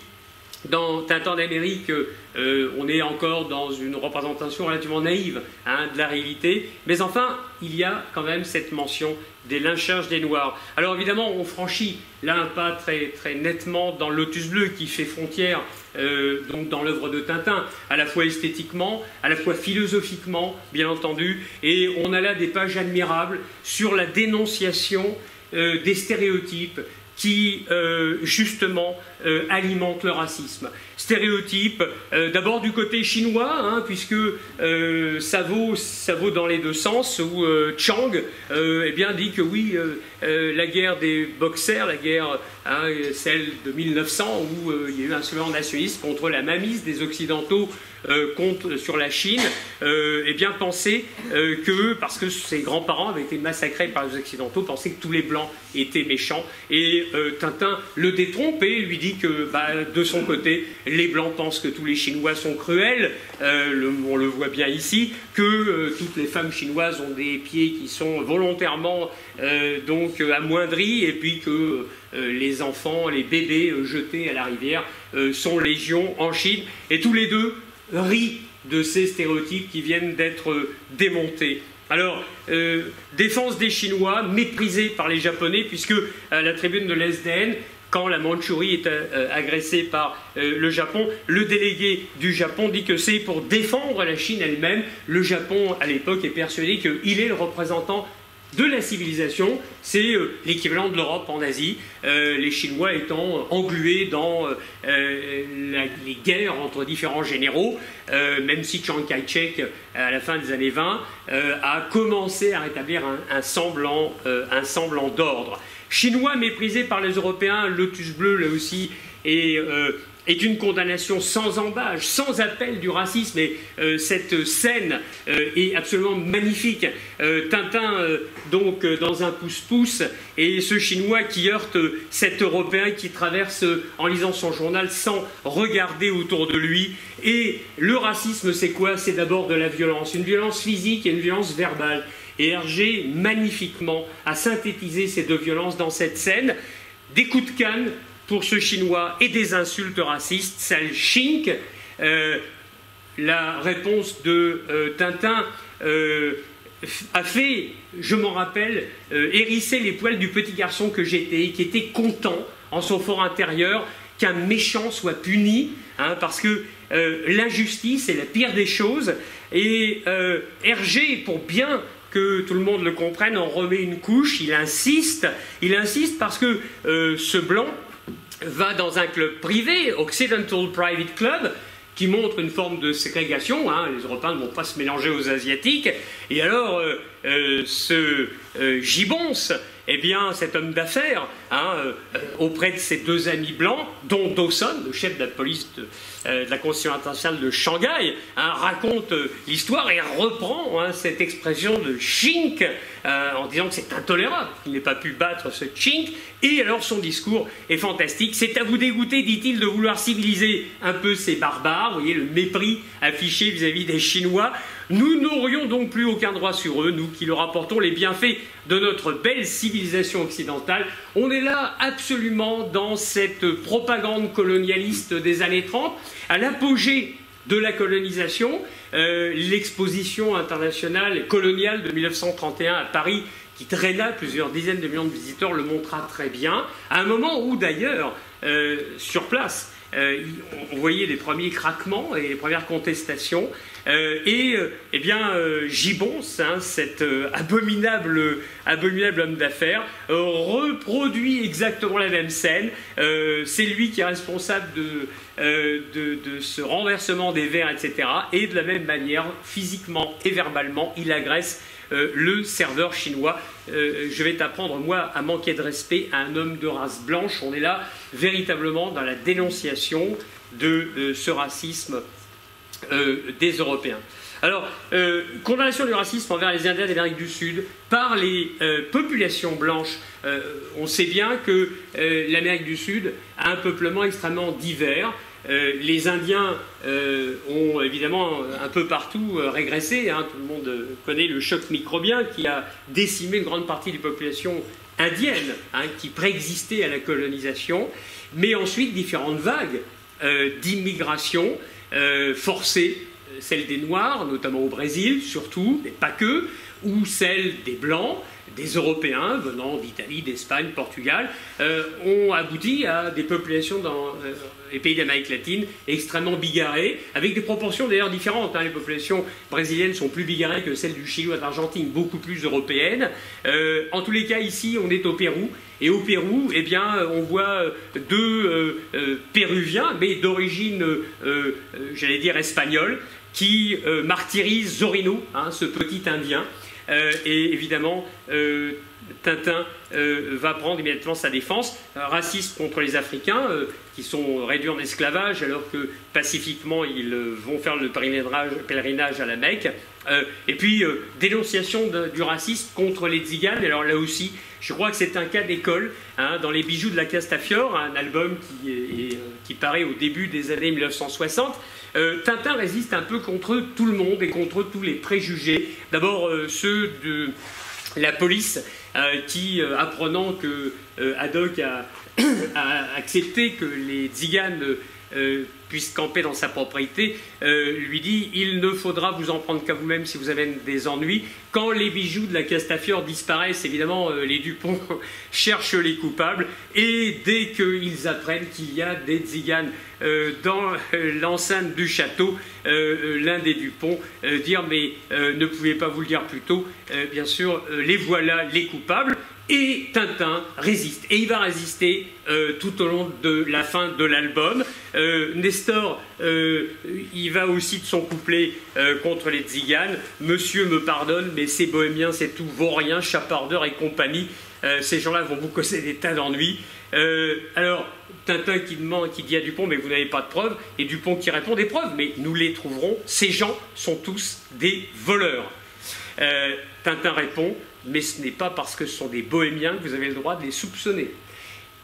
A: dans Tintin d'Amérique, euh, on est encore dans une représentation relativement naïve hein, de la réalité. Mais enfin, il y a quand même cette mention des lynchages des Noirs. Alors évidemment, on franchit là un pas très, très nettement dans Lotus Bleu qui fait frontière euh, donc dans l'œuvre de Tintin, à la fois esthétiquement, à la fois philosophiquement, bien entendu, et on a là des pages admirables sur la dénonciation euh, des stéréotypes qui, justement, alimentent le racisme stéréotypes, euh, d'abord du côté chinois, hein, puisque euh, ça, vaut, ça vaut dans les deux sens, où euh, Chang eh bien, dit que oui, la guerre des boxers, la guerre, hein, celle de 1900, où il y a eu un slogan nationaliste contre la mamise des Occidentaux contre, sur la Chine, eh bien, pensait que, parce que ses grands-parents avaient été massacrés par les Occidentaux, pensait que tous les Blancs étaient méchants, et Tintin le détrompe et lui dit que, bah, de son côté, les Blancs pensent que tous les Chinois sont cruels, euh, on le voit bien ici, que euh, toutes les femmes chinoises ont des pieds qui sont volontairement euh, donc et puis que les enfants, les bébés jetés à la rivière sont légion en Chine, et tous les deux rient de ces stéréotypes qui viennent d'être démontés. Alors, défense des Chinois, méprisée par les Japonais, puisque à la tribune de l'SDN, quand la Mandchourie est euh, agressée par euh, le Japon, le délégué du Japon dit que c'est pour défendre la Chine elle-même. Le Japon, à l'époque, est persuadé qu'il est le représentant de la civilisation, c'est euh, l'équivalent de l'Europe en Asie, euh, les Chinois étant englués dans les guerres entre différents généraux, même si Chiang Kai-shek, à la fin des années 20, a commencé à rétablir un, semblant, d'ordre. Chinois méprisés par les Européens, Lotus Bleu là aussi, et est une condamnation sans embâche, sans appel du racisme. Et euh, cette scène euh, est absolument magnifique. Euh, Tintin, donc, dans un pouce-pouce, et ce Chinois qui heurte cet Européen qui traverse en lisant son journal sans regarder autour de lui. Et le racisme, c'est quoi? C'est d'abord de la violence, une violence physique et une violence verbale. Et Hergé, magnifiquement, a synthétisé ces deux violences dans cette scène. Des coups de canne, pour ce Chinois et des insultes racistes, sale chink. Euh, la réponse de euh, Tintin euh, a fait, je m'en rappelle, hérisser les poils du petit garçon que j'étais, qui était content en son fort intérieur qu'un méchant soit puni, hein, parce que l'injustice est la pire des choses. Et Hergé, pour bien que tout le monde le comprenne, en remet une couche, il insiste, il insiste parce que ce blanc, va dans un club privé, Occidental Private Club, qui montre une forme de ségrégation. Hein. les Européens ne vont pas se mélanger aux Asiatiques. Et alors, euh, euh, ce euh, Gibbons, eh bien, cet homme d'affaires, hein, auprès de ses deux amis blancs, dont Dawson, le chef de la police de, la Constitution internationale de Shanghai, hein, raconte l'histoire et reprend cette expression de chink en disant que c'est intolérable qu'il n'ait pas pu battre ce chink. Et alors, son discours est fantastique. C'est à vous dégoûter, dit-il, de vouloir civiliser un peu ces barbares. Vous voyez le mépris affiché vis-à-vis -vis des Chinois. Nous n'aurions donc plus aucun droit sur eux, nous qui leur apportons les bienfaits de notre belle civilisation occidentale. On est là absolument dans cette propagande colonialiste des années 30, à l'apogée de la colonisation, euh, l'exposition internationale coloniale de 1931 à Paris qui traîna plusieurs dizaines de millions de visiteurs le montra très bien, à un moment où d'ailleurs, euh, sur place, euh, on voyait les premiers craquements et les premières contestations. Euh, et euh, eh bien, Gibbons, hein, cet abominable, abominable homme d'affaires, reproduit exactement la même scène. C'est lui qui est responsable de, de, ce renversement des verres, etc. Et de la même manière, physiquement et verbalement, il agresse le serveur chinois. je vais t'apprendre, moi, à manquer de respect à un homme de race blanche. On est là véritablement dans la dénonciation de ce racisme euh, des Européens. Alors, euh, condamnation du racisme envers les Indiens d'Amérique du Sud par les euh, populations blanches. on sait bien que l'Amérique du Sud a un peuplement extrêmement divers. les Indiens ont évidemment un peu partout régressé. Hein. Tout le monde connaît le choc microbien qui a décimé une grande partie des populations indiennes hein, qui préexistaient à la colonisation. Mais ensuite, différentes vagues d'immigration euh, forcée, celle des Noirs, notamment au Brésil surtout, mais pas que, ou celle des Blancs, des Européens venant d'Italie, d'Espagne, Portugal, euh, ont abouti à des populations dans les pays d'Amérique latine extrêmement bigarrées, avec des proportions d'ailleurs différentes. Hein. Les populations brésiliennes sont plus bigarrées que celles du Chili ou de l'Argentine, beaucoup plus européennes. en tous les cas, ici, on est au Pérou, et au Pérou, eh bien, on voit deux euh, euh, Péruviens, mais d'origine, euh, j'allais dire, espagnole, qui martyrisent Zorino, hein, ce petit Indien. Et évidemment, Tintin va prendre immédiatement sa défense. raciste contre les Africains, qui sont réduits en esclavage, alors que pacifiquement, ils vont faire le pèlerinage à la Mecque. et puis, dénonciation du racisme contre les Tziganes. Alors là aussi, je crois que c'est un cas d'école. Hein, dans Les bijoux de la Castafiore, un album qui paraît au début des années 1960, euh, Tintin résiste un peu contre tout le monde et contre tous les préjugés. D'abord euh, ceux de la police euh, qui, apprenant que Haddock a, *coughs* a, accepté que les Tziganes puisse camper dans sa propriété, lui dit il ne faudra vous en prendre qu'à vous-même si vous avez des ennuis. Quand les bijoux de la Castafiore disparaissent, évidemment, les Dupont *laughs* cherchent les coupables et dès qu'ils apprennent qu'il y a des tziganes dans l'enceinte du château, l'un des Dupont dire mais ne pouvez pas vous le dire plus tôt, bien sûr, les voilà les coupables. Et Tintin résiste. Et il va résister euh, tout au long de la fin de l'album. Euh, Nestor, euh, il va aussi de son couplet contre les tziganes. Monsieur me pardonne, mais ces bohémiens, c'est tout, vaurien, chapardeur et compagnie. ces gens-là vont vous causer des tas d'ennuis. alors, Tintin qui demande, qui dit à Dupont, mais vous n'avez pas de preuves, et Dupont qui répond des preuves, mais nous les trouverons. Ces gens sont tous des voleurs. Tintin répond, mais ce n'est pas parce que ce sont des bohémiens que vous avez le droit de les soupçonner.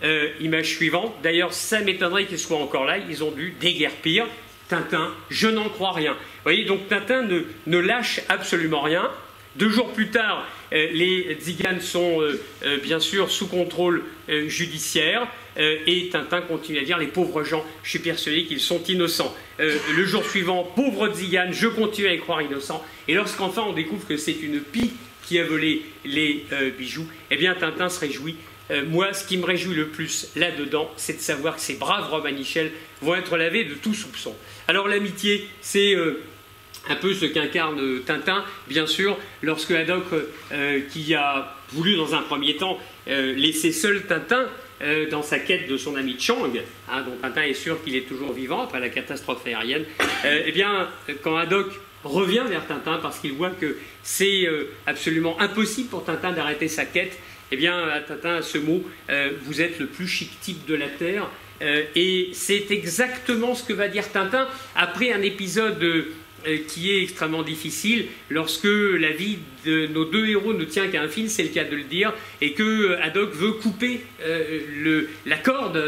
A: Euh, image suivante, d'ailleurs ça m'étonnerait qu'ils soient encore là, ils ont dû déguerpir. Tintin, je n'en crois rien. Vous voyez, donc Tintin ne, lâche absolument rien. Deux jours plus tard, euh, les Tziganes sont euh, bien sûr sous contrôle judiciaire et Tintin continue à dire les pauvres gens, je suis persuadé qu'ils sont innocents. le jour suivant, pauvres Tziganes, je continue à y croire innocents. Et lorsqu'enfin on découvre que c'est une pie qui a volé les euh, bijoux, eh bien Tintin se réjouit. Euh, moi, ce qui me réjouit le plus là-dedans, c'est de savoir que ces braves Romanichels vont être lavés de tout soupçon. Alors l'amitié, c'est euh, un peu ce qu'incarne Tintin, bien sûr, lorsque Haddock, qui a voulu dans un premier temps laisser seul Tintin, dans sa quête de son ami Chang, hein, dont Tintin est sûr qu'il est toujours vivant après la catastrophe aérienne, eh bien, quand Haddock revient vers Tintin parce qu'il voit que c'est euh, absolument impossible pour Tintin d'arrêter sa quête, eh bien, Tintin, à ce mot, euh, vous êtes le plus chic type de la Terre. Euh, et c'est exactement ce que va dire Tintin après un épisode qui est extrêmement difficile lorsque la vie de nos deux héros ne tient qu'à un fil, c'est le cas de le dire, et que Haddock veut couper la corde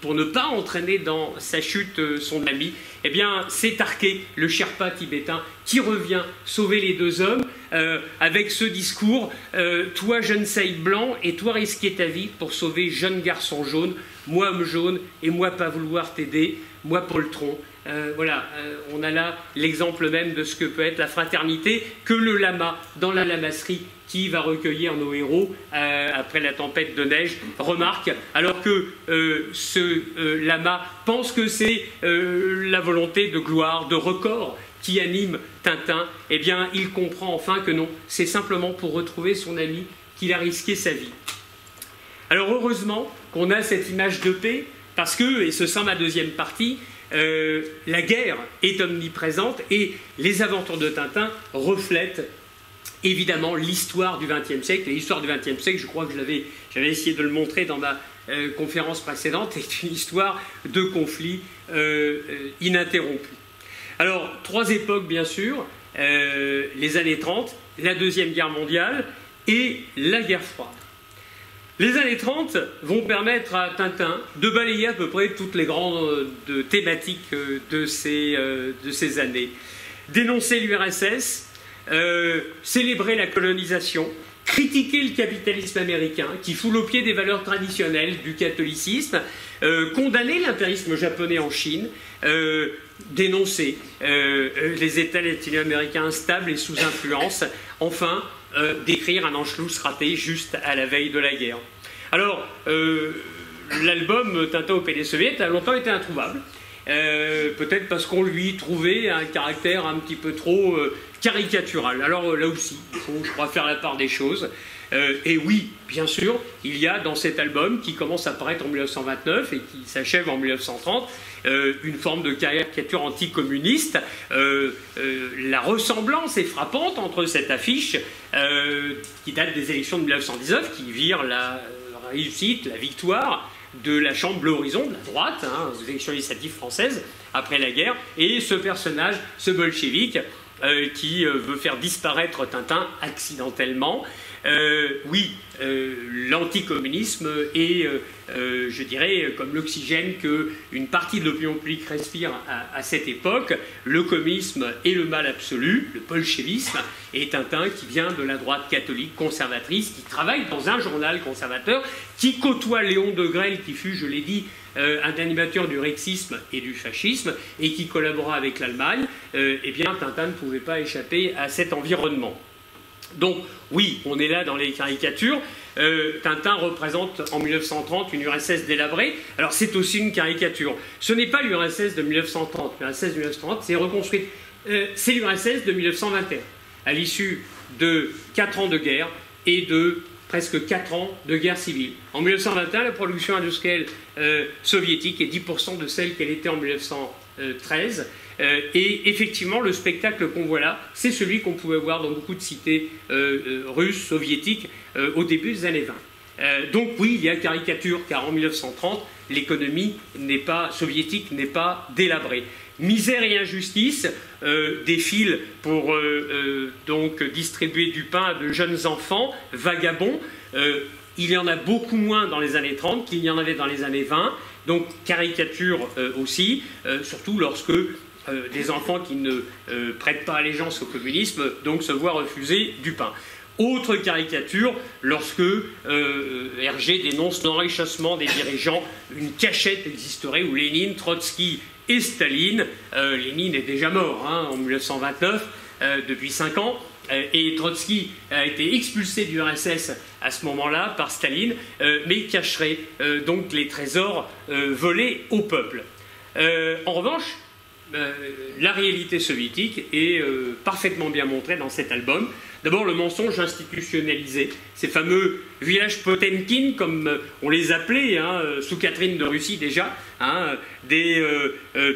A: pour ne pas entraîner dans sa chute son ami eh bien, c'est Tarquet, le Sherpa tibétain, qui revient sauver les deux hommes euh, avec ce discours euh, Toi, jeune saïd blanc, et toi risquer ta vie pour sauver jeune garçon jaune, moi homme jaune, et moi pas vouloir t'aider, moi poltron. Euh, voilà, on a là l'exemple même de ce que peut être la fraternité que le lama, dans la lamasserie, qui va recueillir nos héros euh, après la tempête de neige, remarque, alors que euh, ce euh, lama pense que c'est la volonté de gloire, de record qui anime Tintin, eh bien il comprend enfin que non, c'est simplement pour retrouver son ami qu'il a risqué sa vie. Alors heureusement qu'on a cette image de paix, parce que, et ce sera ma deuxième partie, la guerre est omniprésente et les aventures de Tintin reflètent évidemment l'histoire du XXe siècle. L'histoire du XXe siècle, je crois que j'avais essayé de le montrer dans ma euh, conférence précédente, *laughs* est une histoire de conflits euh, euh, ininterrompus. Alors, trois époques, bien sûr, les années 30, la Deuxième Guerre mondiale et la guerre froide. Les années 30 vont permettre à Tintin de balayer à peu près toutes les grandes thématiques de ces, de ces années. Dénoncer l'URSS, euh, célébrer la colonisation, critiquer le capitalisme américain qui foule au pied des valeurs traditionnelles du catholicisme, euh, condamner l'impérisme japonais en Chine, euh, dénoncer les États latino-américains instables et sous influence, enfin décrire un Anschluss raté juste à la veille de la guerre. Alors, l'album Tintin au PD a longtemps été introuvable. peut-être parce qu'on lui trouvait un caractère un petit peu trop caricatural. Alors euh, là aussi, il faut, je crois, faire la part des choses. Euh, et oui, bien sûr, il y a dans cet album, qui commence à paraître en 1929 et qui s'achève en 1930, euh, une forme de caricature anticommuniste. la ressemblance est frappante entre cette affiche, qui date des élections de 1919, qui vire la réussite, la victoire de la Chambre Bleu Horizon, de la droite, hein, élections législatives françaises, après la guerre, et ce personnage, ce bolchevique, euh, qui euh, veut faire disparaître Tintin accidentellement. Euh, oui, l'anticommunisme est, je dirais, comme l'oxygène qu'une partie de l'opinion publique respire à, cette époque. Le communisme est le mal absolu, le bolchevisme, et Tintin qui vient de la droite catholique conservatrice, qui travaille dans un journal conservateur, qui côtoie Léon de Grelle, qui fut, je l'ai dit, un animateur du rexisme et du fascisme, et qui collabora avec l'Allemagne, eh bien Tintin ne pouvait pas échapper à cet environnement. Donc oui, on est là dans les caricatures. Euh, Tintin représente en 1930 une URSS délabrée. Alors c'est aussi une caricature. Ce n'est pas l'URSS de 1930. L'URSS de 1930, c'est reconstruite. Euh, c'est l'URSS de 1921, à l'issue de 4 ans de guerre et de presque 4 ans de guerre civile. En 1921, la production industrielle euh, soviétique est 10% de celle qu'elle était en 1913. Euh, et effectivement, le spectacle qu'on voit là, c'est celui qu'on pouvait voir dans beaucoup de cités euh, euh, russes, soviétiques, au début des années 20. donc oui, il y a caricature, car en 1930, l'économie n'est pas soviétique, n'est pas délabrée. Misère et injustice défilent pour donc distribuer du pain à de jeunes enfants vagabonds. il y en a beaucoup moins dans les années 30 qu'il y en avait dans les années 20. Donc caricature aussi, surtout lorsque euh, des enfants qui ne euh, prêtent pas allégeance au communisme, donc se voient refuser du pain. Autre caricature, lorsque euh, Hergé dénonce l'enrichissement des dirigeants, une cachette existerait où Lénine, Trotsky et Staline, Lénine est déjà mort hein, en 1929, depuis 5 ans, et Trotsky a été expulsé du RSS à ce moment-là par Staline, mais cacherait donc les trésors volés au peuple. en revanche, euh, la réalité soviétique est euh, parfaitement bien montrée dans cet album. D'abord, le mensonge institutionnalisé, ces fameux villages Potemkin, comme euh, on les appelait, hein, sous Catherine de Russie déjà, hein, des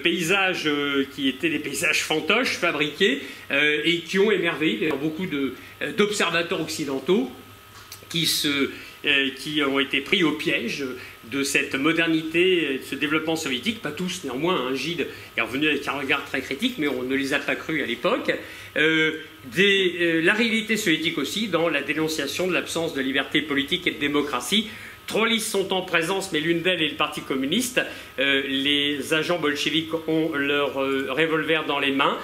A: paysages qui étaient des paysages fantoches, fabriqués, et qui ont émerveillé beaucoup d'observateurs occidentaux qui se euh, qui ont été pris au piège de cette modernité, de ce développement soviétique, pas tous néanmoins, un Gide est revenu avec un regard très critique, mais on ne les a pas crus à l'époque. Euh, euh, la réalité soviétique aussi dans la dénonciation de l'absence de liberté politique et de démocratie. Trois listes sont en présence, mais l'une d'elles est le Parti communiste. les agents bolcheviques ont leur revolver dans les mains.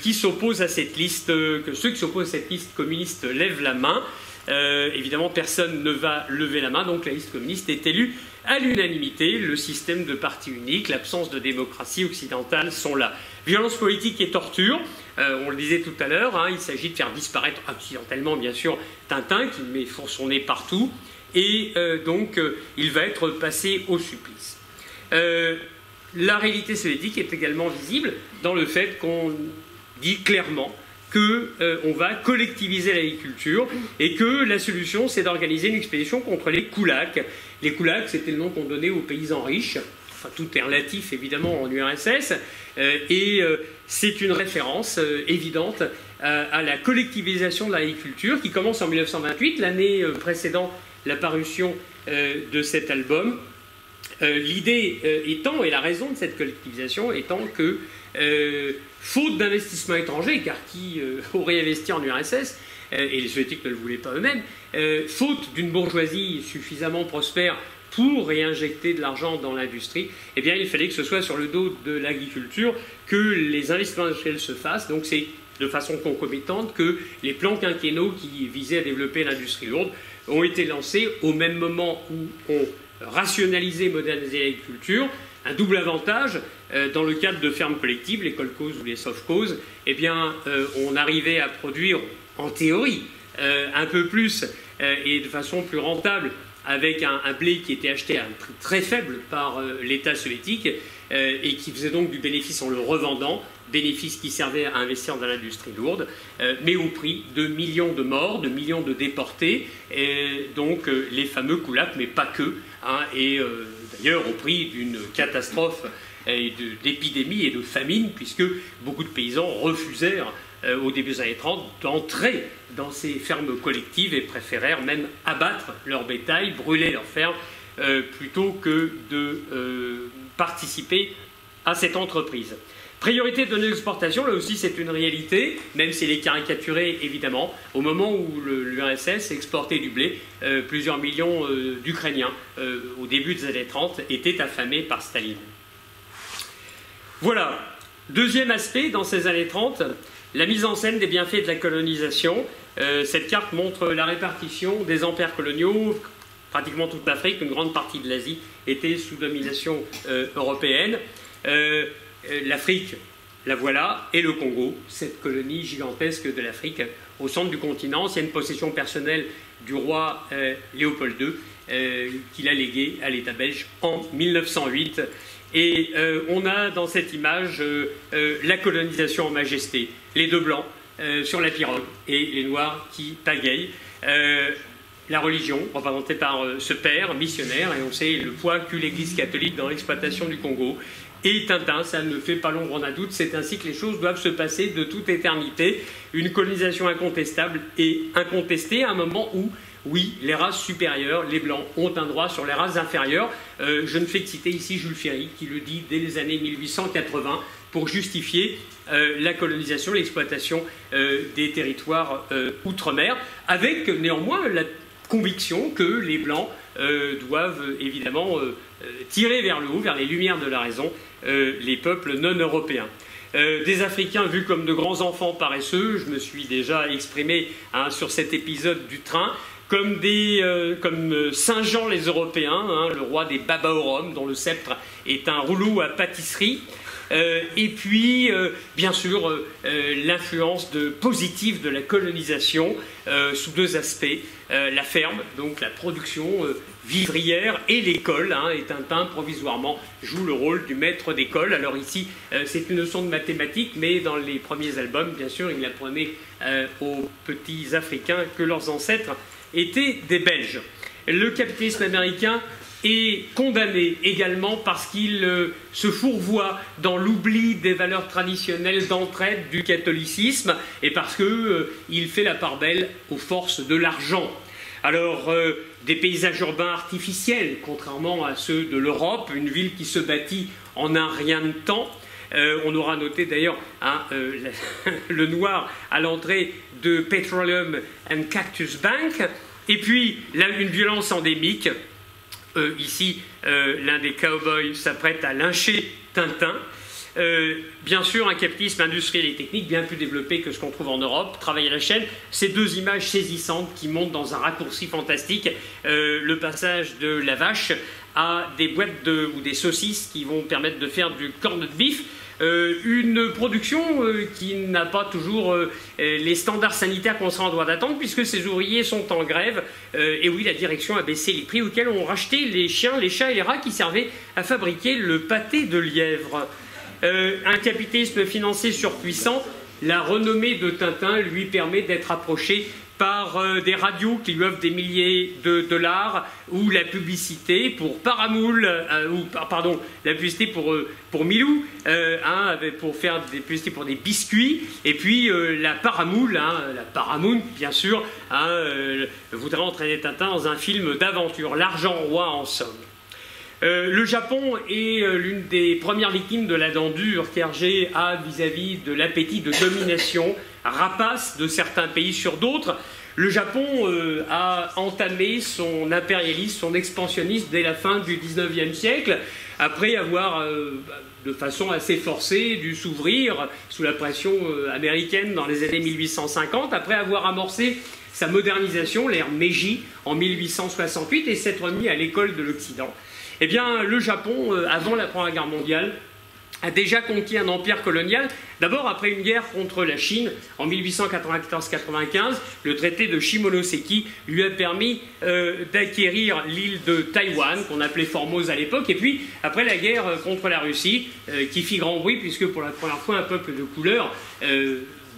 A: qui s'opposent à cette liste, que ceux qui s'opposent à cette liste communiste lèvent la main. Euh, évidemment, personne ne va lever la main, donc la liste communiste est élue à l'unanimité. Le système de parti unique, l'absence de démocratie occidentale sont là. Violence politique et torture, euh, on le disait tout à l'heure, hein, il s'agit de faire disparaître accidentellement, bien sûr, Tintin, qui met son nez partout, et euh, donc il va être passé au supplice. la réalité soviétique est également visible dans le fait qu'on dit clairement qu'on euh, va collectiviser l'agriculture et que la solution, c'est d'organiser une expédition contre les koulaks. Les koulaks, c'était le nom qu'on donnait aux paysans riches. Enfin, tout est relatif, évidemment, en URSS. Euh, et euh, c'est une référence évidente à, la collectivisation de l'agriculture qui commence en 1928, l'année précédant la parution de cet album. L'idée étant, et la raison de cette collectivisation étant que faute d'investissement étranger, car qui euh, aurait investi en URSS, euh, et les soviétiques ne le voulaient pas eux-mêmes, euh, faute d'une bourgeoisie suffisamment prospère pour réinjecter de l'argent dans l'industrie, eh bien il fallait que ce soit sur le dos de l'agriculture que les investissements industriels se fassent. Donc c'est de façon concomitante que les plans quinquennaux qui visaient à développer l'industrie lourde ont été lancés au même moment où on rationalisait, modernisait l'agriculture, un double avantage. Euh, dans le cadre de fermes collectives, les causes ou les soft-causes, eh bien, euh, on arrivait à produire, en théorie, euh, un peu plus et de façon plus rentable avec un, blé qui était acheté à un prix très faible par l'État soviétique et qui faisait donc du bénéfice en le revendant, bénéfice qui servait à investir dans l'industrie lourde, mais au prix de millions de morts, de millions de déportés, et donc les fameux kulaks, mais pas que, hein, d'ailleurs au prix d'une catastrophe d'épidémie et de famine, puisque beaucoup de paysans refusèrent euh, au début des années 30 d'entrer dans ces fermes collectives et préférèrent même abattre leur bétail, brûler leurs fermes, euh, plutôt que de euh, participer à cette entreprise. Priorité de l'exportation, là aussi c'est une réalité, même si elle est caricaturée évidemment. Au moment où l'URSS exportait du blé, plusieurs millions d'Ukrainiens, au début des années 30, étaient affamés par Staline. Voilà. Deuxième aspect, dans ces années 30, la mise en scène des bienfaits de la colonisation. Euh, cette carte montre la répartition des empires coloniaux pratiquement toute l'Afrique, une grande partie de l'Asie était sous domination européenne. L'Afrique, la voilà, et le Congo, cette colonie gigantesque de l'Afrique au centre du continent, ancienne possession personnelle du roi Léopold II, qu'il a légué à l'État belge en 1908. Et on a dans cette image la colonisation en majesté, les deux blancs euh, sur la pirogue et les Noirs qui pagayent. Euh, la religion, représentée par euh, ce père missionnaire, et on sait le poids qu'eut l'Église catholique dans l'exploitation du Congo. Et Tintin, ça ne fait pas l'ombre d'un doute, c'est ainsi que les choses doivent se passer de toute éternité. Une colonisation incontestable et incontestée à un moment où oui, les races supérieures, les blancs, ont un droit sur les races inférieures. je ne fais que citer ici Jules Ferry, qui le dit dès les années 1880 pour justifier euh, la colonisation, l'exploitation euh, des territoires euh, outre-mer, avec néanmoins la conviction que les Blancs doivent évidemment tirer vers le haut, vers les lumières de la raison, les peuples non européens. des Africains vus comme de grands enfants paresseux, je me suis déjà exprimé hein, sur cet épisode du train, comme, comme Saint Jean les Européens, hein, le roi des Babaorum, dont le sceptre est un rouleau à pâtisserie, euh, et puis, euh, bien sûr, euh, l'influence positive de la colonisation sous deux aspects. la ferme, donc la production vivrière, et l'école. Hein, et Tintin, provisoirement, joue le rôle du maître d'école. Alors ici, c'est une leçon de mathématiques, mais dans les premiers albums, bien sûr, il apprenait aux petits Africains que leurs ancêtres étaient des Belges. Le capitalisme américain est condamné également parce qu'il euh, se fourvoie dans l'oubli des valeurs traditionnelles d'entraide du catholicisme et parce qu'il euh, fait la part belle aux forces de l'argent. Alors, euh, des paysages urbains artificiels, contrairement à ceux de l'Europe, une ville qui se bâtit en un rien de temps. on aura noté d'ailleurs hein, *laughs* le noir à l'entrée de Petroleum and Cactus Bank. Et puis, là, une violence endémique euh, ici, euh, l'un des cowboys s'apprête à lyncher Tintin. Euh, bien sûr, un capitalisme industriel et technique bien plus développé que ce qu'on trouve en Europe, travaille à la chaîne. Ces deux images saisissantes qui montent dans un raccourci fantastique le passage de la vache à des boîtes de, ou des saucisses qui vont permettre de faire du corne de bif. Euh, une production euh, qui n'a pas toujours euh, les standards sanitaires qu'on serait en droit d'attendre, puisque ces ouvriers sont en grève. et oui, la direction a baissé les prix auxquels ont racheté les chiens, les chats et les rats qui servaient à fabriquer le pâté de lièvre. Un capitalisme financier surpuissant, la renommée de Tintin lui permet d'être approché par euh, des radios qui lui offrent des milliers de dollars, ou la publicité pour Paramoul, euh, ou pardon, la publicité pour, euh, pour Milou, hein, pour faire des publicités pour des biscuits, et puis la Paramoul, hein, la Paramount bien sûr, hein, voudrait entraîner Tintin dans un film d'aventure, l'argent roi en somme. Le Japon est l'une des premières victimes de la dent dure qu'Hergé a vis-à-vis -vis de l'appétit de domination *laughs* rapace de certains pays sur d'autres. Le Japon euh, a entamé son impérialisme, son expansionnisme dès la fin du XIXe siècle, après avoir, euh, de façon assez forcée, dû s'ouvrir sous la pression euh, américaine dans les années 1850, après avoir amorcé sa modernisation, l'ère Meiji, en 1868, et s'être mis à l'école de l'Occident. Eh bien, le Japon, avant la Première Guerre mondiale, a déjà conquis un empire colonial. D'abord, après une guerre contre la Chine en 1894-95, le traité de Shimonoseki lui a permis euh, d'acquérir l'île de Taïwan, qu'on appelait Formose à l'époque. Et puis, après la guerre euh, contre la Russie, euh, qui fit grand bruit, puisque pour la première fois, un peuple de couleur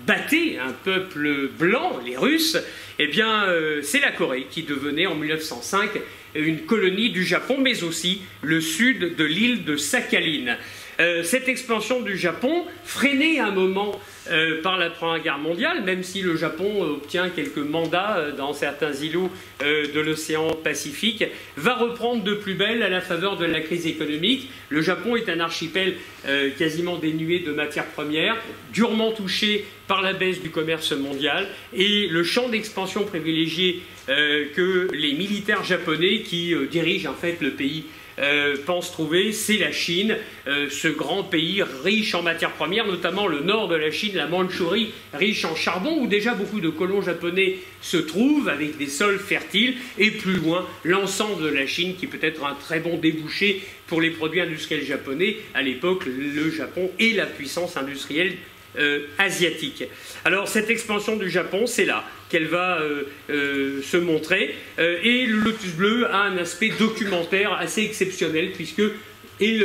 A: battait un peuple blanc, les Russes, eh bien, c'est la Corée qui devenait en 1905 une colonie du Japon, mais aussi le sud de l'île de Sakhaline. Euh, cette expansion du Japon, freinée à un moment euh, par la Première Guerre mondiale, même si le Japon obtient quelques mandats euh, dans certains îlots de l'océan Pacifique, va reprendre de plus belle à la faveur de la crise économique. Le Japon est un archipel quasiment dénué de matières premières, durement touché par la baisse du commerce mondial, et le champ d'expansion privilégié que les militaires japonais qui dirigent en fait le pays pense trouver, c'est la Chine, ce grand pays riche en matières premières, notamment le nord de la Chine, la Mandchourie, riche en charbon, où déjà beaucoup de colons japonais se trouvent avec des sols fertiles, et plus loin, l'ensemble de la Chine, qui peut être un très bon débouché pour les produits industriels japonais. À l'époque, le Japon est la puissance industrielle euh, asiatique. Alors cette expansion du Japon, c'est là qu'elle va euh, euh, se montrer. et le Lotus Bleu a un aspect documentaire assez exceptionnel puisqu'il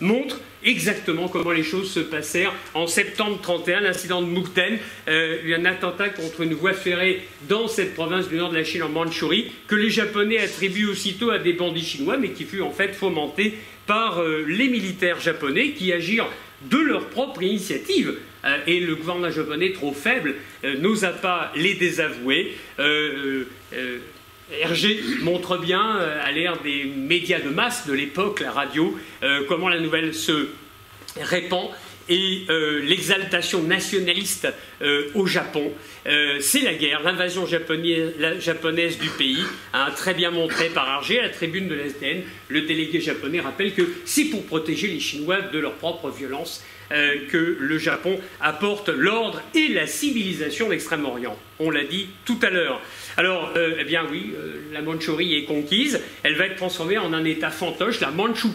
A: montre exactement comment les choses se passèrent en septembre 31, l'incident de Mukden, il un attentat contre une voie ferrée dans cette province du nord de la Chine en Mandchourie, que les Japonais attribuent aussitôt à des bandits chinois, mais qui fut en fait fomenté par les militaires japonais qui agirent de leur propre initiative. Euh, et le gouvernement japonais, trop faible, euh, n'osa pas les désavouer. Euh, Hergé montre bien, à l'ère des médias de masse de l'époque, la radio, comment la nouvelle se répand et l'exaltation nationaliste au Japon. c'est la guerre, l'invasion japonaise, du pays, a très bien montré par Hergé à la tribune de l'SDN. Le délégué japonais rappelle que c'est pour protéger les Chinois de leur propre violence euh, que le Japon apporte l'ordre et la civilisation d'Extrême-Orient. On l'a dit tout à l'heure. Alors, euh, eh bien oui, euh, la Mandchourie est conquise, elle va être transformée en un État fantoche, la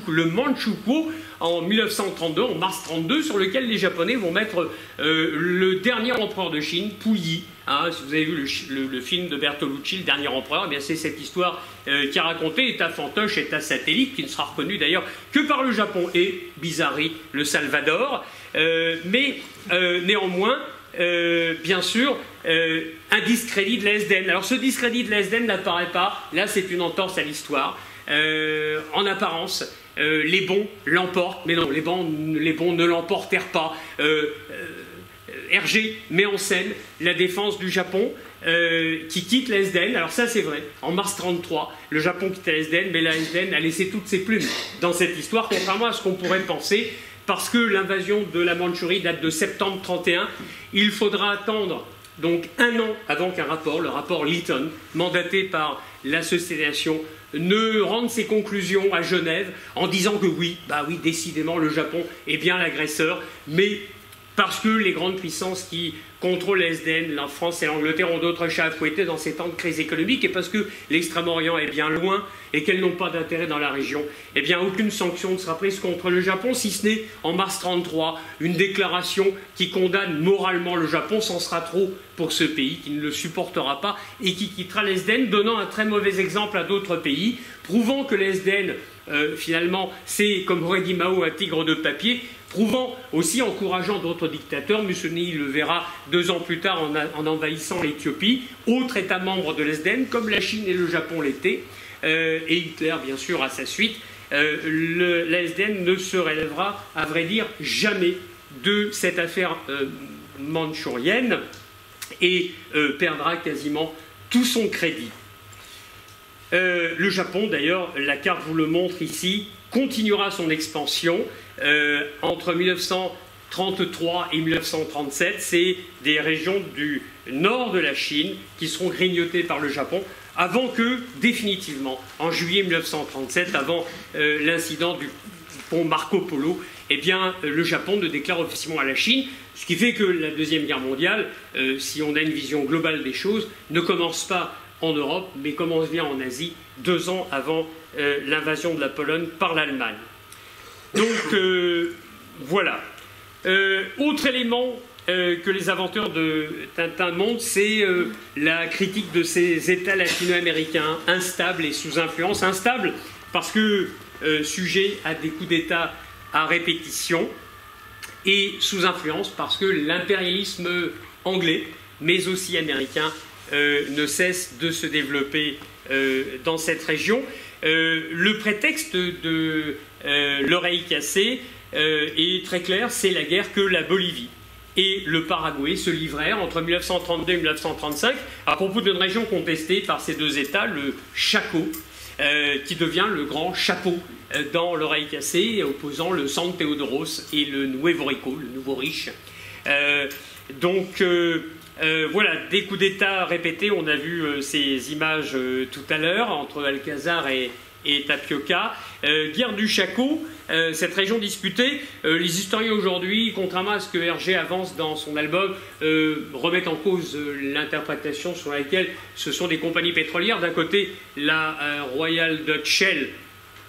A: le Manchukuo, en 1932, en mars 32, sur lequel les Japonais vont mettre le dernier empereur de Chine, Puyi. Hein, si vous avez vu le, film de Bertolucci, Le dernier empereur, eh c'est cette histoire qui a raconté État fantoche, État satellite, qui ne sera reconnu d'ailleurs que par le Japon et, bizarrerie, le Salvador. mais néanmoins, euh, bien sûr, euh, un discrédit de l'ASDN. Alors ce discrédit de l'ASDN n'apparaît pas, là c'est une entorse à l'histoire. Euh, en apparence, les bons l'emportent, mais non, les bons, les bons ne l'emportèrent pas. Hergé met en scène la défense du Japon. qui quitte l'ASDN. Alors ça c'est vrai, en mars 1933, le Japon quitte l'ASDN, mais l'ASDN a laissé toutes ses plumes dans cette histoire, contrairement à ce qu'on pourrait penser parce que l'invasion de la Mandchourie date de septembre 31, il faudra attendre donc un an avant qu'un rapport, le rapport Lytton, mandaté par l'association, ne rende ses conclusions à Genève en disant que oui, bah oui, décidément le Japon est bien l'agresseur, mais parce que les grandes puissances qui contrôlent l'SDN, la France et l'Angleterre ont d'autres chats à fouetter dans ces temps de crise économique. Et parce que l'Extrême-Orient est bien loin et qu'elles n'ont pas d'intérêt dans la région, eh bien aucune sanction ne sera prise contre le Japon, si ce n'est en mars 33, une déclaration qui condamne moralement le Japon, c'en sera trop pour ce pays qui ne le supportera pas et qui quittera l'SDN, donnant un très mauvais exemple à d'autres pays, prouvant que l'SDN, euh, finalement, c'est, comme aurait dit Mao, un tigre de papier, prouvant aussi, encourageant d'autres dictateurs. Mussolini le verra deux ans plus tard en, envahissant l'Éthiopie, autre État membre de l'SDN, comme la Chine et le Japon l'étaient, euh, et Hitler, bien sûr, à sa suite. Euh, l'SDN ne se relèvera, à vrai dire, jamais de cette affaire euh, manchourienne et perdra quasiment tout son crédit. le Japon, d'ailleurs, la carte vous le montre ici, continuera son expansion euh, entre 1933 et 1937. C'est des régions du nord de la Chine qui seront grignotées par le Japon avant que, définitivement, en juillet 1937, avant euh, l'incident du pont Marco Polo, eh le Japon ne déclare officiellement à la Chine, ce qui fait que la Deuxième Guerre mondiale, euh, si on a une vision globale des choses, ne commence pas en Europe, mais commence bien en Asie, deux ans avant l'invasion de la Pologne par l'Allemagne. Donc euh, voilà. Euh, autre élément euh, que les inventeurs de Tintin montrent, c'est la critique de ces États latino-américains instables et sous influence. Instables parce que sujet à des coups d'État à répétition et sous influence parce que l'impérialisme anglais, mais aussi américain, ne cesse de se développer dans cette région. le prétexte de l'oreille cassée euh, est très clair, c'est la guerre que la Bolivie et le Paraguay se livrèrent entre 1932 et 1935 à propos d'une région contestée par ces deux États, le Chaco, euh, qui devient le grand chapeau dans l'oreille cassée, opposant le San Teodoros et le Nuevo Rico, le nouveau riche. donc voilà, des coups d'État répétés, on a vu ces images tout à l'heure entre Alcazar et, et Tapioca. guerre du Chaco, cette région disputée, les historiens aujourd'hui, contrairement à ce que Hergé avance dans son album, remettent en cause l'interprétation sur laquelle ce sont des compagnies pétrolières. D'un côté, la Royal Dutch Shell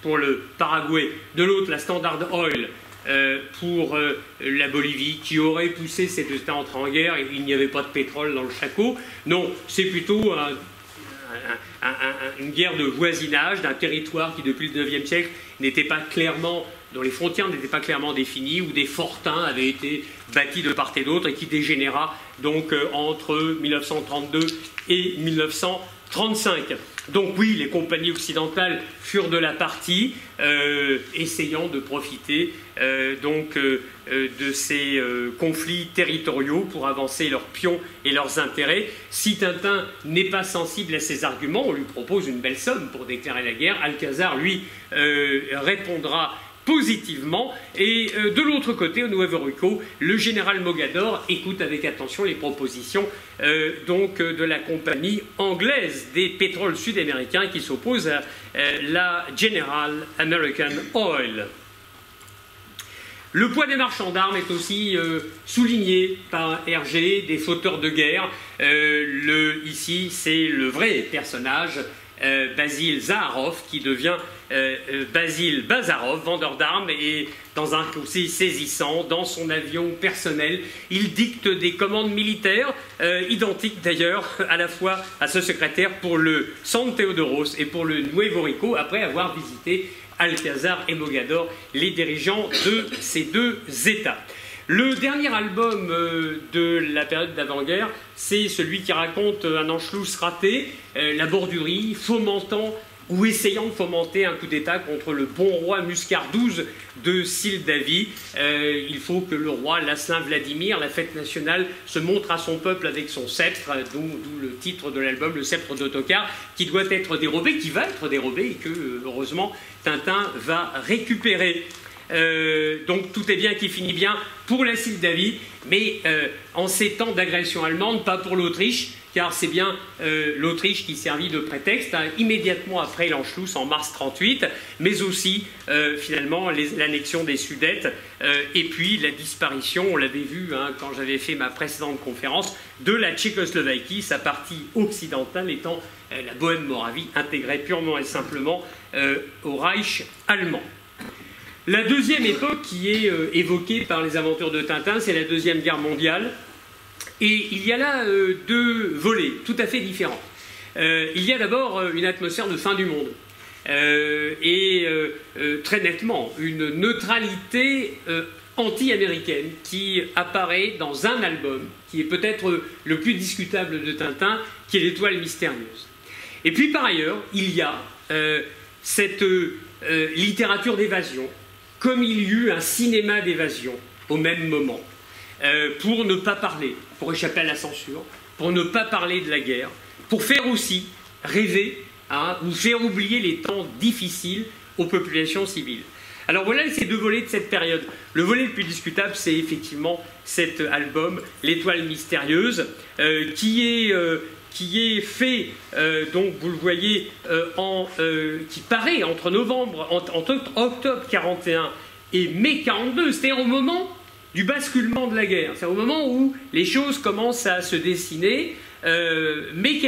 A: pour le Paraguay, de l'autre, la Standard Oil euh, pour euh, la Bolivie, qui aurait poussé ces deux États en guerre il n'y avait pas de pétrole dans le Chaco. Non, c'est plutôt une guerre de voisinage d'un territoire qui, depuis le IXe siècle, n'était pas clairement dont les frontières n'étaient pas clairement définies, où des fortins avaient été bâtis de part et d'autre et qui dégénéra donc euh, entre 1932 et 1935. Donc oui, les compagnies occidentales furent de la partie, euh, essayant de profiter euh, donc euh, de ces conflits territoriaux pour avancer leurs pions et leurs intérêts. Si Tintin n'est pas sensible à ces arguments, on lui propose une belle somme pour déclarer la guerre. Alcazar, lui, répondra positivement. Et euh, de l'autre côté, au Nuevo Rico, le général Mogador écoute avec attention les propositions euh, donc, euh, de la compagnie anglaise des pétroles sud-américains qui s'oppose à la General American Oil. Le poids des marchands d'armes est aussi souligné par Hergé, des fauteurs de guerre. ici, c'est le vrai personnage, Basil Zaharov, qui devient euh, euh, Basile Bazarov, vendeur d'armes, et dans un aussi saisissant, dans son avion personnel, il dicte des commandes militaires, euh, identiques d'ailleurs à la fois à ce secrétaire pour le San Teodoros et pour le Nuevo Rico, après avoir visité Alcazar et Mogador, les dirigeants de ces deux États. Le dernier album de la période d'avant-guerre, c'est celui qui raconte un Anschluss raté, la bordurie, fomentant ou essayant de fomenter un coup d'État contre le bon roi Muscar XII de Sildavie. Euh, il faut que le roi Lassin Vladimir, la fête nationale, se montre à son peuple avec son sceptre, d'où le titre de l'album, le sceptre d'Ottokar, qui doit être dérobé, qui va être dérobé et que, heureusement, Tintin va récupérer. Euh, donc tout est bien qui finit bien pour la Sildavie, mais euh, en ces temps d'agression allemande, pas pour l'Autriche, car c'est bien euh, l'Autriche qui servit de prétexte hein, immédiatement après l'Anschluss en mars 38, mais aussi euh, finalement l'annexion des Sudètes euh, et puis la disparition, on l'avait vu hein, quand j'avais fait ma précédente conférence, de la Tchécoslovaquie, sa partie occidentale étant la Bohème-Moravie intégrée purement et simplement au Reich allemand. La deuxième époque qui est évoquée par les aventures de Tintin, c'est la Deuxième Guerre mondiale. Et il y a là euh, deux volets tout à fait différents. Euh, il y a d'abord euh, une atmosphère de fin du monde. et très nettement une neutralité anti-américaine qui apparaît dans un album qui est peut-être le plus discutable de Tintin, qui est l'étoile mystérieuse. Et puis par ailleurs, il y a cette littérature d'évasion, comme il y eut un cinéma d'évasion au même moment. Euh, pour ne pas parler, pour échapper à la censure, pour ne pas parler de la guerre, pour faire aussi rêver hein, ou faire oublier les temps difficiles aux populations civiles. Alors voilà ces deux volets de cette période. Le volet le plus discutable, c'est effectivement cet album, L'étoile mystérieuse, euh, qui est euh, qui est fait, donc vous le voyez, en, qui paraît entre novembre, entre octobre 41 et mai 42, c'est-à-dire au moment du basculement de la guerre. C'est au moment où les choses commencent à se dessiner, euh, mais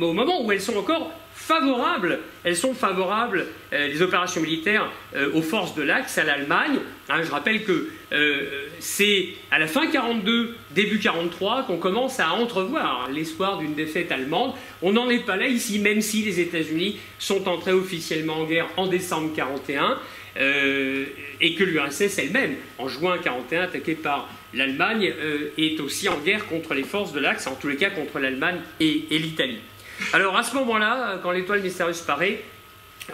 A: au moment où elles sont encore favorables, elles sont favorables, euh, les opérations militaires, euh, aux forces de l'Axe, à l'Allemagne. Hein, je rappelle que c'est à la fin 42, début 43 qu'on commence à entrevoir l'espoir d'une défaite allemande. On n'en est pas là ici, même si les États-Unis sont entrés officiellement en guerre en décembre 41. Euh, et que l'URSS elle-même, en juin 1941, attaquée par l'Allemagne, euh, est aussi en guerre contre les forces de l'Axe, en tous les cas contre l'Allemagne et, l'Italie. Alors à ce moment-là, quand l'étoile mystérieuse paraît,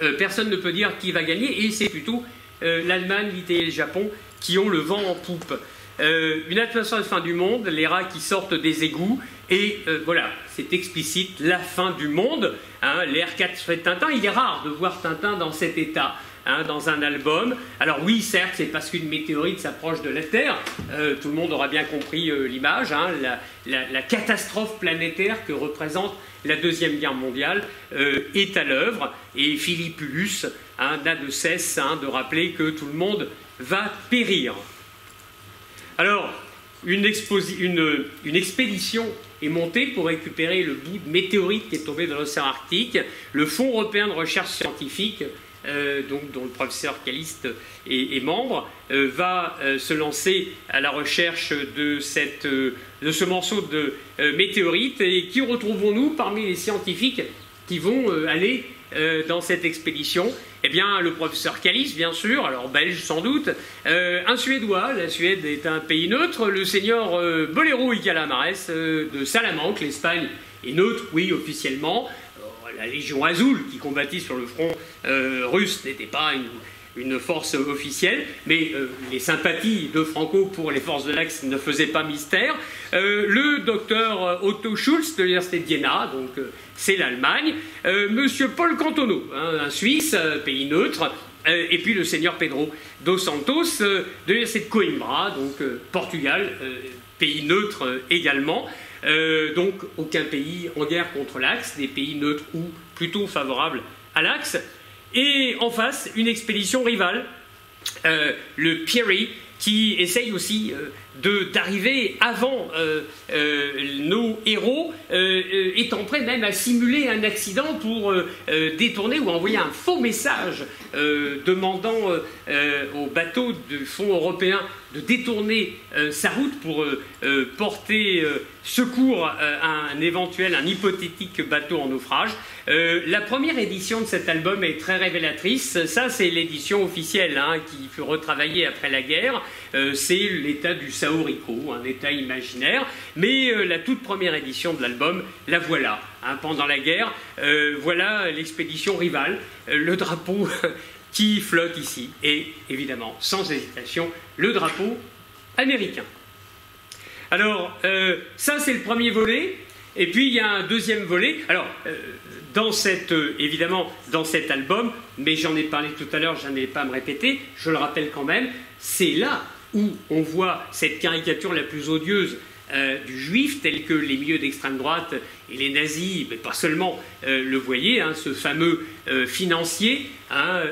A: euh, personne ne peut dire qui va gagner, et c'est plutôt l'Allemagne, l'Italie et le Japon qui ont le vent en poupe. une atmosphère de fin du monde, les rats qui sortent des égouts, et voilà, c'est explicite, la fin du monde. Hein, L'R4 fait Tintin, il est rare de voir Tintin dans cet état. Hein, dans un album. Alors oui, certes, c'est parce qu'une météorite s'approche de la Terre. Euh, tout le monde aura bien compris euh, l'image, hein, la, catastrophe planétaire que représente la Deuxième Guerre mondiale est à l'œuvre. Et Philippe Luce n'a de cesse de rappeler que tout le monde va périr. Alors, une, une, expédition est montée pour récupérer le bout de météorite qui est tombé dans l'océan Arctique. Le Fonds européen de recherche scientifique, euh, donc, dont le professeur Caliste est, membre, euh, va euh, se lancer à la recherche de, cette, de ce morceau de météorite. Et qui retrouvons-nous parmi les scientifiques qui vont aller dans cette expédition? Eh bien, le professeur Callis, bien sûr, alors belge sans doute, un Suédois, la Suède est un pays neutre, le seigneur Bolero y Calamares de Salamanque, l'Espagne est neutre, oui, officiellement. La Légion Azul, qui combattit sur le front russe, n'était pas une force officielle, mais euh, les sympathies de Franco pour les forces de l'Axe ne faisaient pas mystère. Euh, le docteur euh, Otto Schulz de l'Université de donc c'est l'Allemagne. Monsieur Paul Cantono, hein, un Suisse, pays neutre. et puis le seigneur Pedro dos Santos de l'Université de Coimbra, donc Portugal, pays neutre également. Donc aucun pays en guerre contre l'Axe, des pays neutres ou plutôt favorables à l'Axe. Et en face, une expédition rivale, euh, le Pierry, qui essaye aussi euh, d'arriver avant euh, nos héros, étant prêt même à simuler un accident pour détourner ou envoyer un faux message demandant au bateau du fonds européen de détourner sa route pour porter secours à un éventuel, un hypothétique bateau en naufrage. Euh, la première édition de cet album est très révélatrice. Ça, c'est l'édition officielle hein, qui fut retravaillée après la guerre. Euh, c'est l'état du Sao Rico, un état imaginaire. Mais euh, la toute première édition de l'album, la voilà. Hein, pendant la guerre, voilà l'expédition rivale, le drapeau *laughs* qui flotte ici. Et évidemment, sans hésitation, le drapeau américain. Alors, ça, c'est le premier volet. Et puis il y a un deuxième volet. Alors, dans cette, euh, évidemment, dans cet album, mais j'en ai parlé tout à l'heure, je n'en ai pas à me répéter, je le rappelle quand même, c'est là où on voit cette caricature la plus odieuse euh, du juif, tel que les milieux d'extrême droite et les nazis, mais pas seulement, euh, le voyaient, hein, ce fameux financier, hein,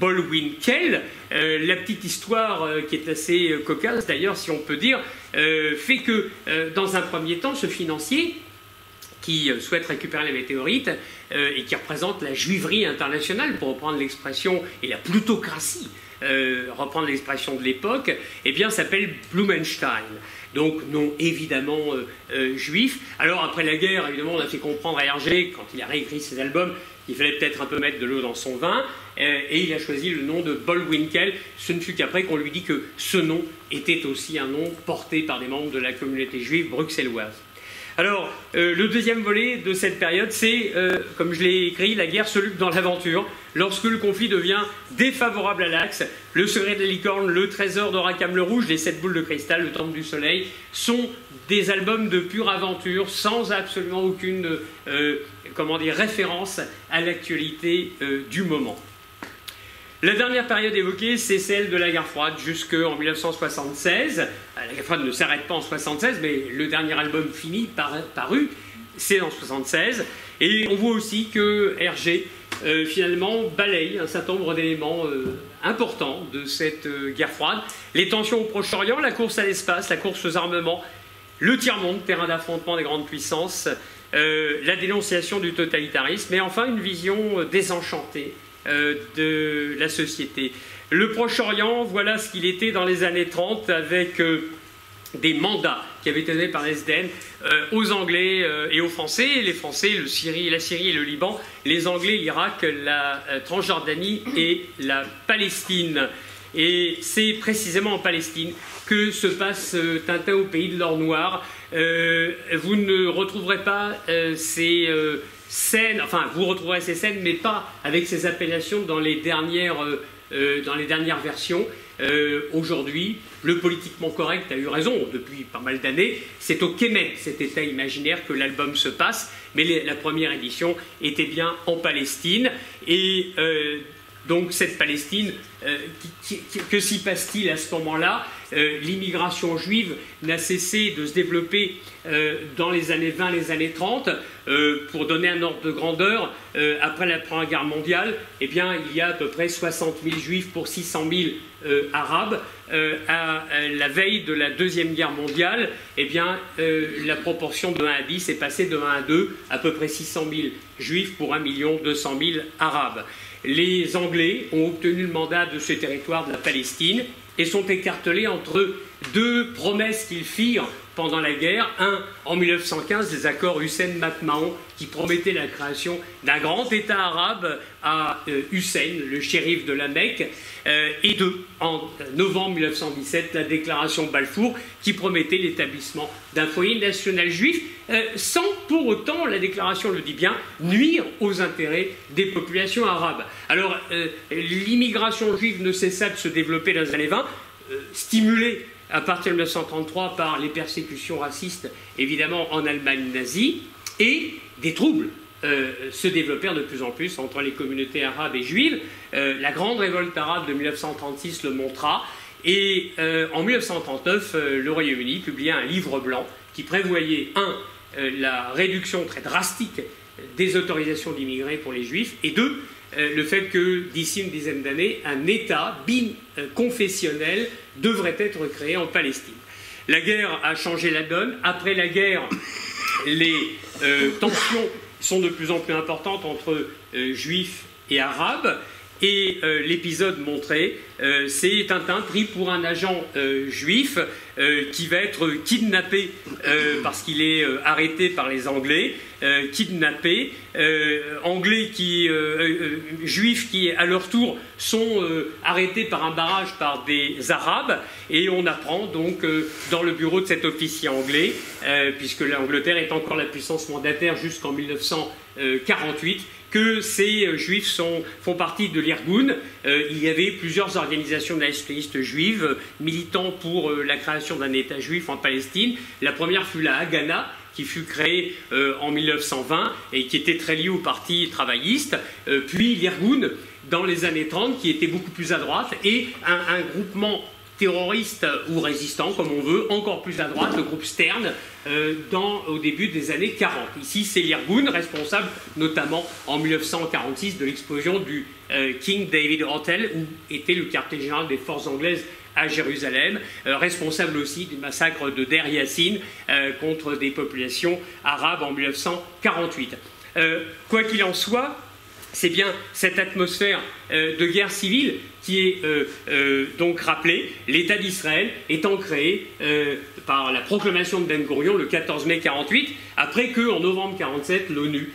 A: Bolwin Kell. la petite histoire qui est assez cocasse, d'ailleurs, si on peut dire, fait que, dans un premier temps, ce financier, qui euh, souhaite récupérer les météorites euh, et qui représente la juiverie internationale, pour reprendre l'expression, et la plutocratie, euh, reprendre l'expression de l'époque, eh bien s'appelle Blumenstein. Donc non évidemment juif. Alors après la guerre, évidemment, on a fait comprendre à Hergé, quand il a réécrit ses albums, qu'il fallait peut-être un peu mettre de l'eau dans son vin, et il a choisi le nom de Bolwinkel. Ce ne fut qu'après qu'on lui dit que ce nom était aussi un nom porté par des membres de la communauté juive bruxelloise. Alors, euh, le deuxième volet de cette période, c'est, euh, comme je l'ai écrit, la guerre se lutte dans l'aventure. Lorsque le conflit devient défavorable à l'Axe, le secret de la licorne, le trésor de Rackham le Rouge, les sept boules de cristal, le temple du soleil, sont des albums de pure aventure, sans absolument aucune euh, référence à l'actualité du moment. La dernière période évoquée, c'est celle de la guerre froide jusqu'en 1976. Euh, la guerre froide ne s'arrête pas en 1976, mais le dernier album fini, paru, c'est en 1976. Et on voit aussi que Hergé, euh, finalement, balaye un certain nombre d'éléments euh, importants de cette guerre froide. Les tensions au Proche-Orient, la course à l'espace, la course aux armements, le tiers-monde, terrain d'affrontement des grandes puissances, la dénonciation du totalitarisme, et enfin une vision désenchantée de la société. Le Proche-Orient, voilà ce qu'il était dans les années 30 avec euh, des mandats qui avaient été donnés par l'SDN euh, aux Anglais et aux Français. Les Français, le Syrie, la Syrie et le Liban, les Anglais, l'Irak, la Transjordanie et la Palestine. Et c'est précisément en Palestine que se passe Tintin au pays de l'or noir. vous ne retrouverez pas ces scènes, enfin vous retrouverez ces scènes, mais pas avec ces appellations dans les dernières, euh, euh, dans les dernières versions. Euh, aujourd'hui, le politiquement correct a eu raison depuis pas mal d'années. C'est au Québec, cet état imaginaire, que l'album se passe, mais la première édition était bien en Palestine. Et donc cette Palestine, euh, que s'y passe-t-il à ce moment-là euh, L'immigration juive n'a cessé de se développer euh, dans les années 20, les années 30. pour donner un ordre de grandeur, après la Première Guerre mondiale, eh bien, il y a à peu près 60 000 juifs pour 600 000 arabes. à la veille de la Deuxième Guerre mondiale, eh bien, la proportion de 1 à 10 est passée de 1 à 2, à peu près 600 000 juifs pour 1 200 000 arabes les Anglais ont obtenu le mandat de ce territoire de la Palestine et sont écartelés entre deux promesses qu'ils firent pendant la guerre. Un, en 1915, des accords Hussein-Matmahon qui promettaient la création d'un grand État arabe à euh, Hussein, le shérif de la Mecque. Euh, et deux, en novembre 1917, la déclaration Balfour qui promettait l'établissement d'un foyer national juif, euh, sans pour autant, la déclaration le dit bien, nuire aux intérêts des populations arabes. Alors, l'immigration juive ne cessa de se développer dans les années 20, stimulée à partir de 1933 par les persécutions racistes, évidemment en Allemagne nazie, et des troubles euh, se développèrent de plus en plus entre les communautés arabes et juives. Euh, la grande révolte arabe de 1936 le montra, et euh, en 1939, le Royaume-Uni publia un livre blanc qui prévoyait, un, la réduction très drastique des autorisations d'immigrer pour les juifs, et deux, le fait que d'ici une dizaine d'années, un État confessionnel devrait être créé en Palestine. La guerre a changé la donne. Après la guerre, les euh, tensions sont de plus en plus importantes entre euh, juifs et arabes. Et l'épisode montré, c'est Tintin pris pour un agent juif qui va être kidnappé parce qu'il est arrêté par les Anglais euh, kidnappés, euh, anglais qui, euh, juifs qui, à leur tour, sont arrêtés par un barrage par des Arabes, et on apprend donc dans le bureau de cet officier anglais, puisque l'Angleterre est encore la puissance mandataire jusqu'en 1948, que ces juifs sont, font partie de l'Irgun. il y avait plusieurs organisations nationalistes juives militant pour la création d'un État juif en Palestine. La première fut la Haganah, qui fut créé euh, en 1920 et qui était très lié au parti travailliste, euh, puis l'Irgun dans les années 30 qui était beaucoup plus à droite et un, groupement terroriste ou résistant, comme on veut, encore plus à droite, le groupe Stern, euh, dans, au début des années 40. Ici, c'est l'Irgun, responsable notamment en 1946 de l'explosion du King David Hotel, où était le quartier général des forces anglaises à Jérusalem, euh, responsable aussi du massacre de Der Yassin euh, contre des populations arabes en 1948. Euh, quoi qu'il en soit, c'est bien cette atmosphère de guerre civile qui est donc rappelée, l'État d'Israël étant créé par la proclamation de Ben Gurion le 14 mai 1948, après que, en novembre 1947, l'ONU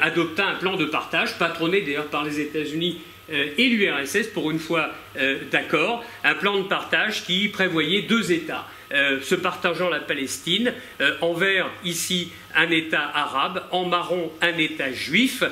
A: adopta un plan de partage, patronné d'ailleurs par les États-Unis euh, et l'URSS, pour une fois euh, d'accord, un plan de partage qui prévoyait deux États. Euh, se partageant la Palestine, en vert ici un État arabe, en marron un État juif,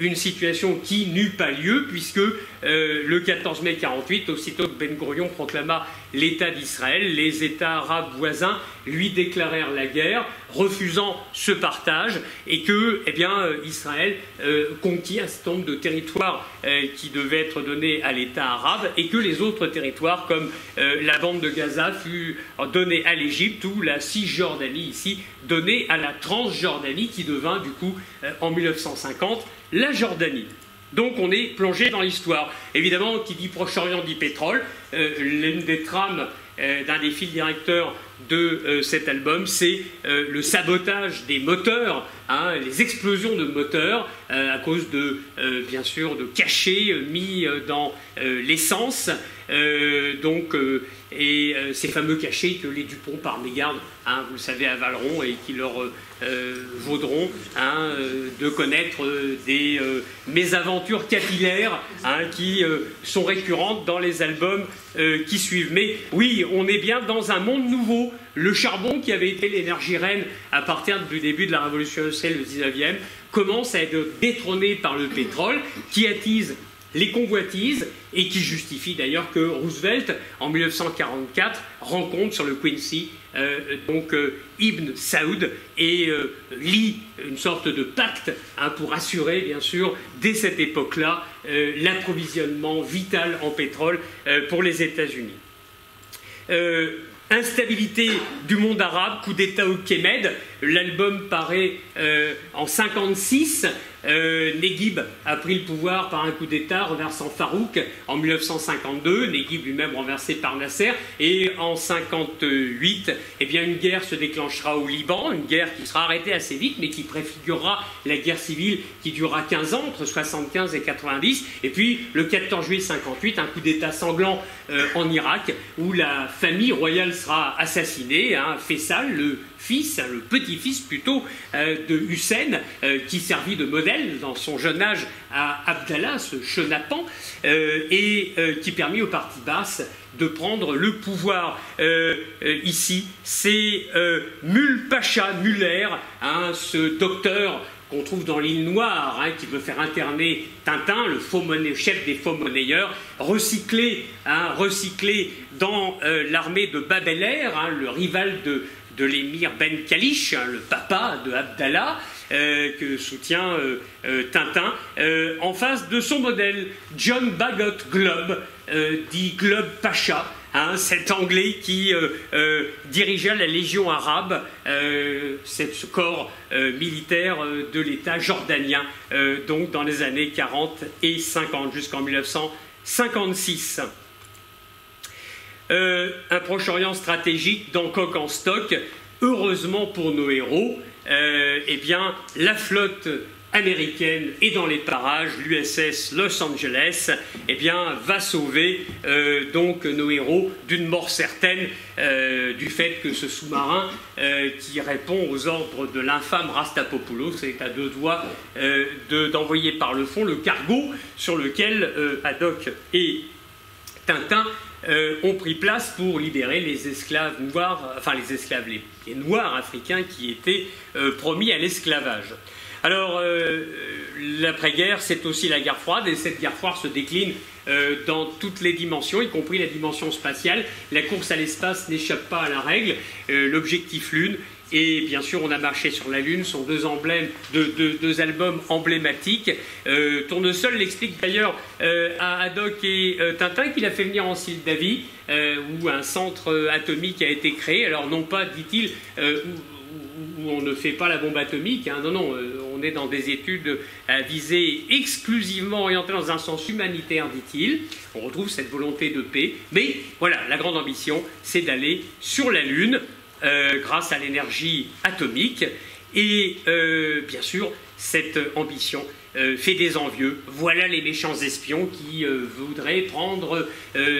A: une situation qui n'eut pas lieu puisque le 14 mai 48, aussitôt que Ben Gurion proclama l'État d'Israël, les États arabes voisins lui déclarèrent la guerre, refusant ce partage, et que eh euh, Israël euh, conquit un certain nombre de territoires euh, qui devaient être donnés à l'État arabe, et que les autres territoires, comme la bande de Gaza, fut donnée à l'Égypte, ou la Cisjordanie ici, donnée à la Transjordanie, qui devint du coup, en 1950, la Jordanie. Donc on est plongé dans l'histoire. Évidemment, qui dit Proche-Orient dit pétrole. L'une des trames d'un des fils directeurs de euh, cet album, c'est euh, le sabotage des moteurs, hein, les explosions de moteurs euh, à cause de, bien sûr, de cachets mis dans l'essence. Donc, et ces fameux cachets que les Dupont par mégarde, hein, vous le savez, à Valeron et qui leur vaudront hein, de connaître des mésaventures capillaires qui sont récurrentes dans les albums qui suivent. Mais oui, on est bien dans un monde nouveau le charbon, qui avait été l'énergie reine à partir du début de la révolution industrielle du 19e, commence à être détrôné par le pétrole, qui attise les convoitises et qui justifie d'ailleurs que Roosevelt, en 1944, rencontre sur le Quincy euh, donc euh, Ibn Saoud et euh, lit une sorte de pacte hein, pour assurer, bien sûr, dès cette époque-là, l'approvisionnement vital en pétrole pour les États-Unis. Instabilité du monde arabe, coup d'État au Kémed. L'album paraît en 56 euh, a pris le pouvoir par un coup d'État renversant Farouk en 1952, Neguib lui-même renversé par Nasser, et en 1958, eh bien, une guerre se déclenchera au Liban, une guerre qui sera arrêtée assez vite, mais qui préfigurera la guerre civile qui durera 15 ans, entre 75 et 90, et puis le 14 juillet 58, un coup d'État sanglant euh, en Irak, où la famille royale sera assassinée, hein, le fils, le petit-fils plutôt, euh, de Hussein, euh, qui servit de modèle dans son jeune âge à Abdallah, ce chenapan, euh, et qui permit au parti basse de prendre le pouvoir. ici, c'est Mul Pacha Muller, hein, ce docteur qu'on trouve dans l'île Noire, hein, qui veut faire interner Tintin, le faux chef des faux monnayeurs, recyclé, hein, recyclé dans l'armée de Babeler, le rival de, de l'émir Ben Kalish, hein, le papa de Abdallah, euh, que soutient euh, euh, Tintin, en face de son modèle, John Bagot Globe, dit Globe Pacha, hein, cet Anglais qui dirigeait la Légion arabe, ce corps militaire de l'État jordanien, donc dans les années 40 et 50 jusqu'en 1956. Euh, un Proche-Orient stratégique dans coq en stock. Heureusement pour nos héros, euh, eh bien, la flotte américaine est dans les parages, l'USS Los Angeles, eh bien, va sauver euh, donc nos héros d'une mort certaine du fait que ce sous-marin qui répond aux ordres de l'infâme Rastapopoulos est à deux doigts d'envoyer par le fond le cargo sur lequel Haddock et Tintin euh, ont pris place pour libérer les esclaves noirs, enfin les esclaves, les, noirs africains qui étaient euh, promis à l'esclavage. Alors, euh, l'après-guerre, c'est aussi la guerre froide, et cette guerre froide se décline dans toutes les dimensions, y compris la dimension spatiale. La course à l'espace n'échappe pas à la règle. L'objectif Lune et bien sûr, on a marché sur la Lune, sont deux emblèmes, deux, albums emblématiques. Euh, Tournesol l'explique d'ailleurs euh, à Haddock et euh, Tintin qu'il a fait venir en Sildavie, euh, où un centre atomique a été créé. Alors non pas, dit-il, où, on ne fait pas la bombe atomique, hein. non, non, on est dans des études à visée exclusivement orientées dans un sens humanitaire, dit-il. On retrouve cette volonté de paix, mais voilà, la grande ambition, c'est d'aller sur la Lune. Euh, grâce à l'énergie atomique. Et euh, bien sûr, cette ambition euh, fait des envieux. Voilà les méchants espions qui voudraient prendre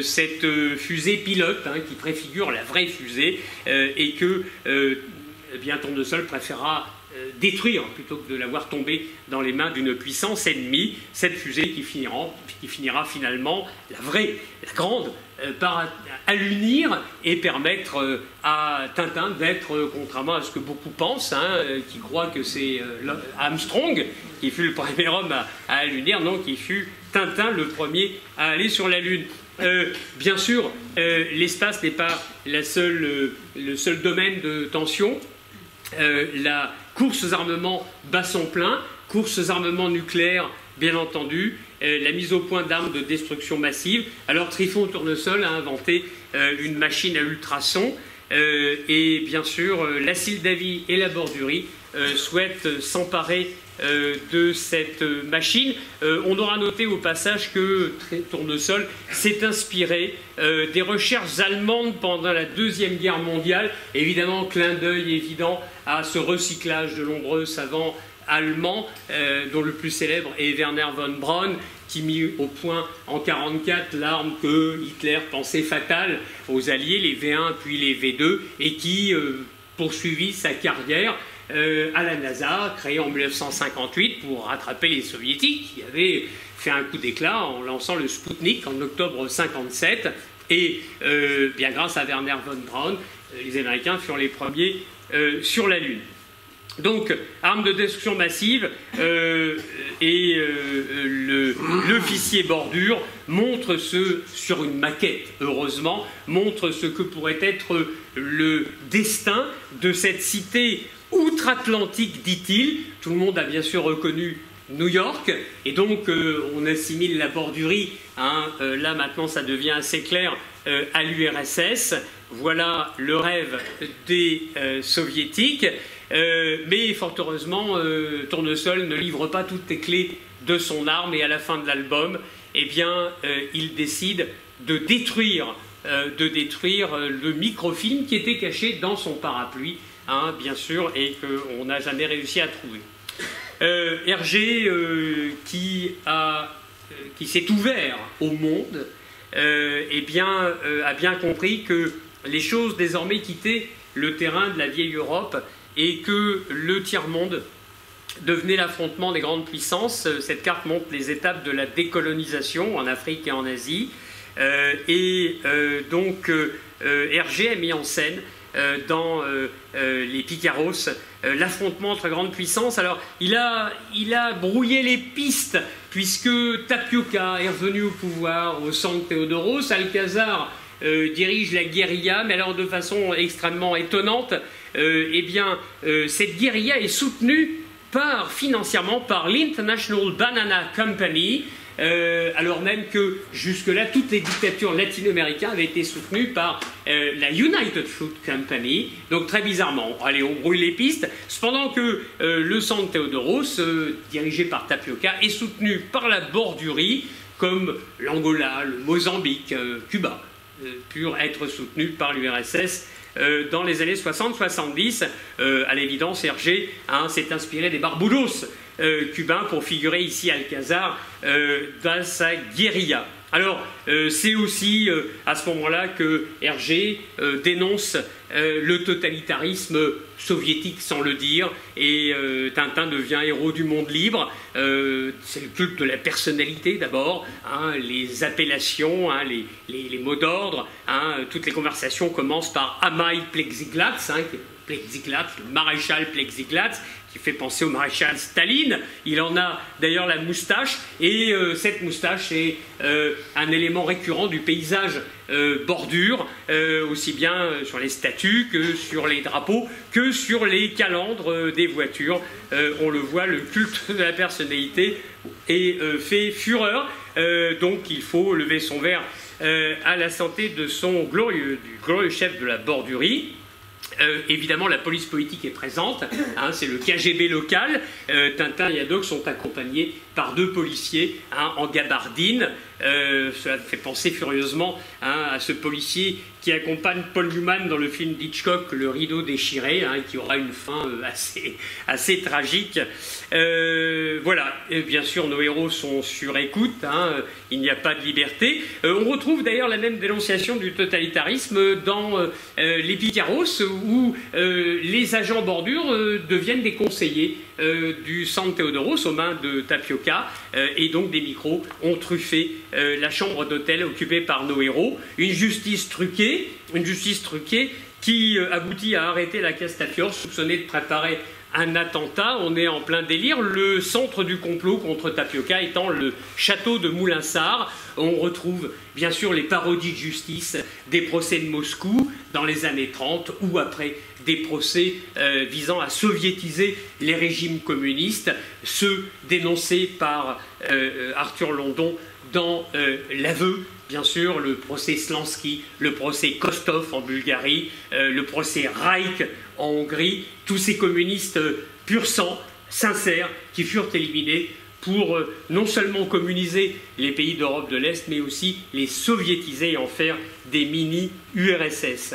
A: cette fusée pilote, hein, qui préfigure la vraie fusée, et que eh bien Tournesol préférera détruire plutôt que de la voir tomber dans les mains d'une puissance ennemie, cette fusée qui finira, finalement, la vraie, la grande euh, par l'unir et permettre euh, à Tintin d'être, euh, contrairement à ce que beaucoup pensent, hein, qui croient que c'est Armstrong qui fut le premier homme à, à l'unir, non, qui fut Tintin le premier à aller sur la Lune. bien sûr, l'espace n'est pas le seul domaine de tension. la course aux armements bat son plein, course aux armements nucléaires, bien entendu, euh, la mise au point d'armes de destruction massive. Alors Trifon Tournesol a inventé euh, une machine à ultrasons euh, et bien sûr la Sildavie et la Bordurie souhaitent s'emparer de cette machine. on aura noté au passage que Tournesol s'est inspiré des recherches allemandes pendant la Deuxième Guerre mondiale. Évidemment, clin d'œil évident à ce recyclage de nombreux savants allemand, euh, dont le plus célèbre est Werner von Braun, qui mit au point en 1944 l'arme que Hitler pensait fatale aux Alliés, les V1 puis les V2, et qui euh, poursuivit sa carrière euh, à la NASA, créée en 1958 pour rattraper les Soviétiques, qui avaient fait un coup d'éclat en lançant le Sputnik en octobre 1957. Et bien grâce à Werner von Braun, les Américains furent les premiers sur la Lune. Donc, arme de destruction massive euh, et euh, l'officier bordure montre ce, sur une maquette, heureusement, montre ce que pourrait être le destin de cette cité outre-Atlantique, dit-il. Tout le monde a bien sûr reconnu New York, et donc euh, on assimile la bordurie, hein, là maintenant ça devient assez clair, à l'URSS. Voilà le rêve des soviétiques. Euh, mais fort heureusement, euh, Tournesol ne livre pas toutes les clés de son arme et à la fin de l'album, eh bien, euh, il décide de détruire, de détruire le microfilm qui était caché dans son parapluie, hein, bien sûr, et qu'on n'a jamais réussi à trouver. Hergé, qui, qui s'est ouvert au monde, eh bien, a bien compris que les choses désormais quittaient le terrain de la vieille Europe et que le tiers-monde devenait l'affrontement des grandes puissances. Cette carte montre les étapes de la décolonisation en Afrique et en Asie. Euh, et euh, donc euh, Hergé a mis en scène dans les Picaros l'affrontement entre grandes puissances. Alors il a, il a brouillé les pistes puisque Tapioca est revenu au pouvoir au San Théodoros, Alcazar dirige la guérilla, mais alors de façon extrêmement étonnante. Euh, eh bien, euh, cette guérilla est soutenue par, financièrement par l'International Banana Company, euh, alors même que jusque-là, toutes les dictatures latino-américaines avaient été soutenues par la United Fruit Company. Donc très bizarrement, allez, on brûle les pistes. Cependant que le San Teodoros, dirigé par Tapioca, est soutenu par la bordurie, comme l'Angola, le Mozambique, Cuba, purent être soutenus par l'URSS euh, dans les années 60-70. Euh, à l'évidence, Hergé hein, s'est inspiré des barboudos euh, cubains pour figurer ici Alcazar dans sa guérilla. Alors, c'est aussi à ce moment-là que Hergé dénonce le totalitarisme soviétique sans le dire, et Tintin devient héros du monde libre. c'est le culte de la personnalité d'abord, hein, les appellations, hein, les, mots d'ordre, hein, toutes les conversations commencent par Amai Plexiglatz, Plexiglatz, le maréchal Plexiglatz, qui fait penser au maréchal Staline. Il en a d'ailleurs la moustache, et euh, cette moustache est euh, un élément récurrent du paysage euh, bordure, aussi bien sur les statues que sur les drapeaux, que sur les calandres des voitures. on le voit, le culte de la personnalité est fait fureur, donc il faut lever son verre à la santé de son glorieux, du glorieux chef de la bordurie. Euh, évidemment, la police politique est présente, hein, c'est le KGB local. Euh, Tintin et Haddock sont accompagnés par deux policiers hein, en gabardine. Euh, cela fait penser furieusement hein, à ce policier qui accompagne Paul Newman dans le film d'Hitchcock, Le rideau déchiré, hein, qui aura une fin euh, assez, *laughs* assez tragique. Euh, voilà, bien sûr, nos héros sont sur écoute, il n'y a pas de liberté. on retrouve d'ailleurs la même dénonciation du totalitarisme dans Les Picaros, où les agents bordures deviennent des conseillers du San Teodoros aux mains de Tapioca, et donc des micros ont truffé euh, la chambre d'hôtel occupée par nos héros, une justice truquée, une justice truquée qui euh, aboutit à arrêter la Castafiore, soupçonnée de préparer un attentat. On est en plein délire. Le centre du complot contre Tapioca étant le château de Moulinsart. On retrouve bien sûr les parodies de justice des procès de Moscou dans les années 30 ou après des procès euh, visant à soviétiser les régimes communistes, ceux dénoncés par Arthur London dans euh, l'aveu, bien sûr, le procès Slansky, le procès Kostov en Bulgarie, euh, le procès Reich en Hongrie, tous ces communistes pur sang, sincères, qui furent éliminés pour euh, non seulement communiser les pays d'Europe de l'Est, mais aussi les soviétiser et en faire des mini-URSS.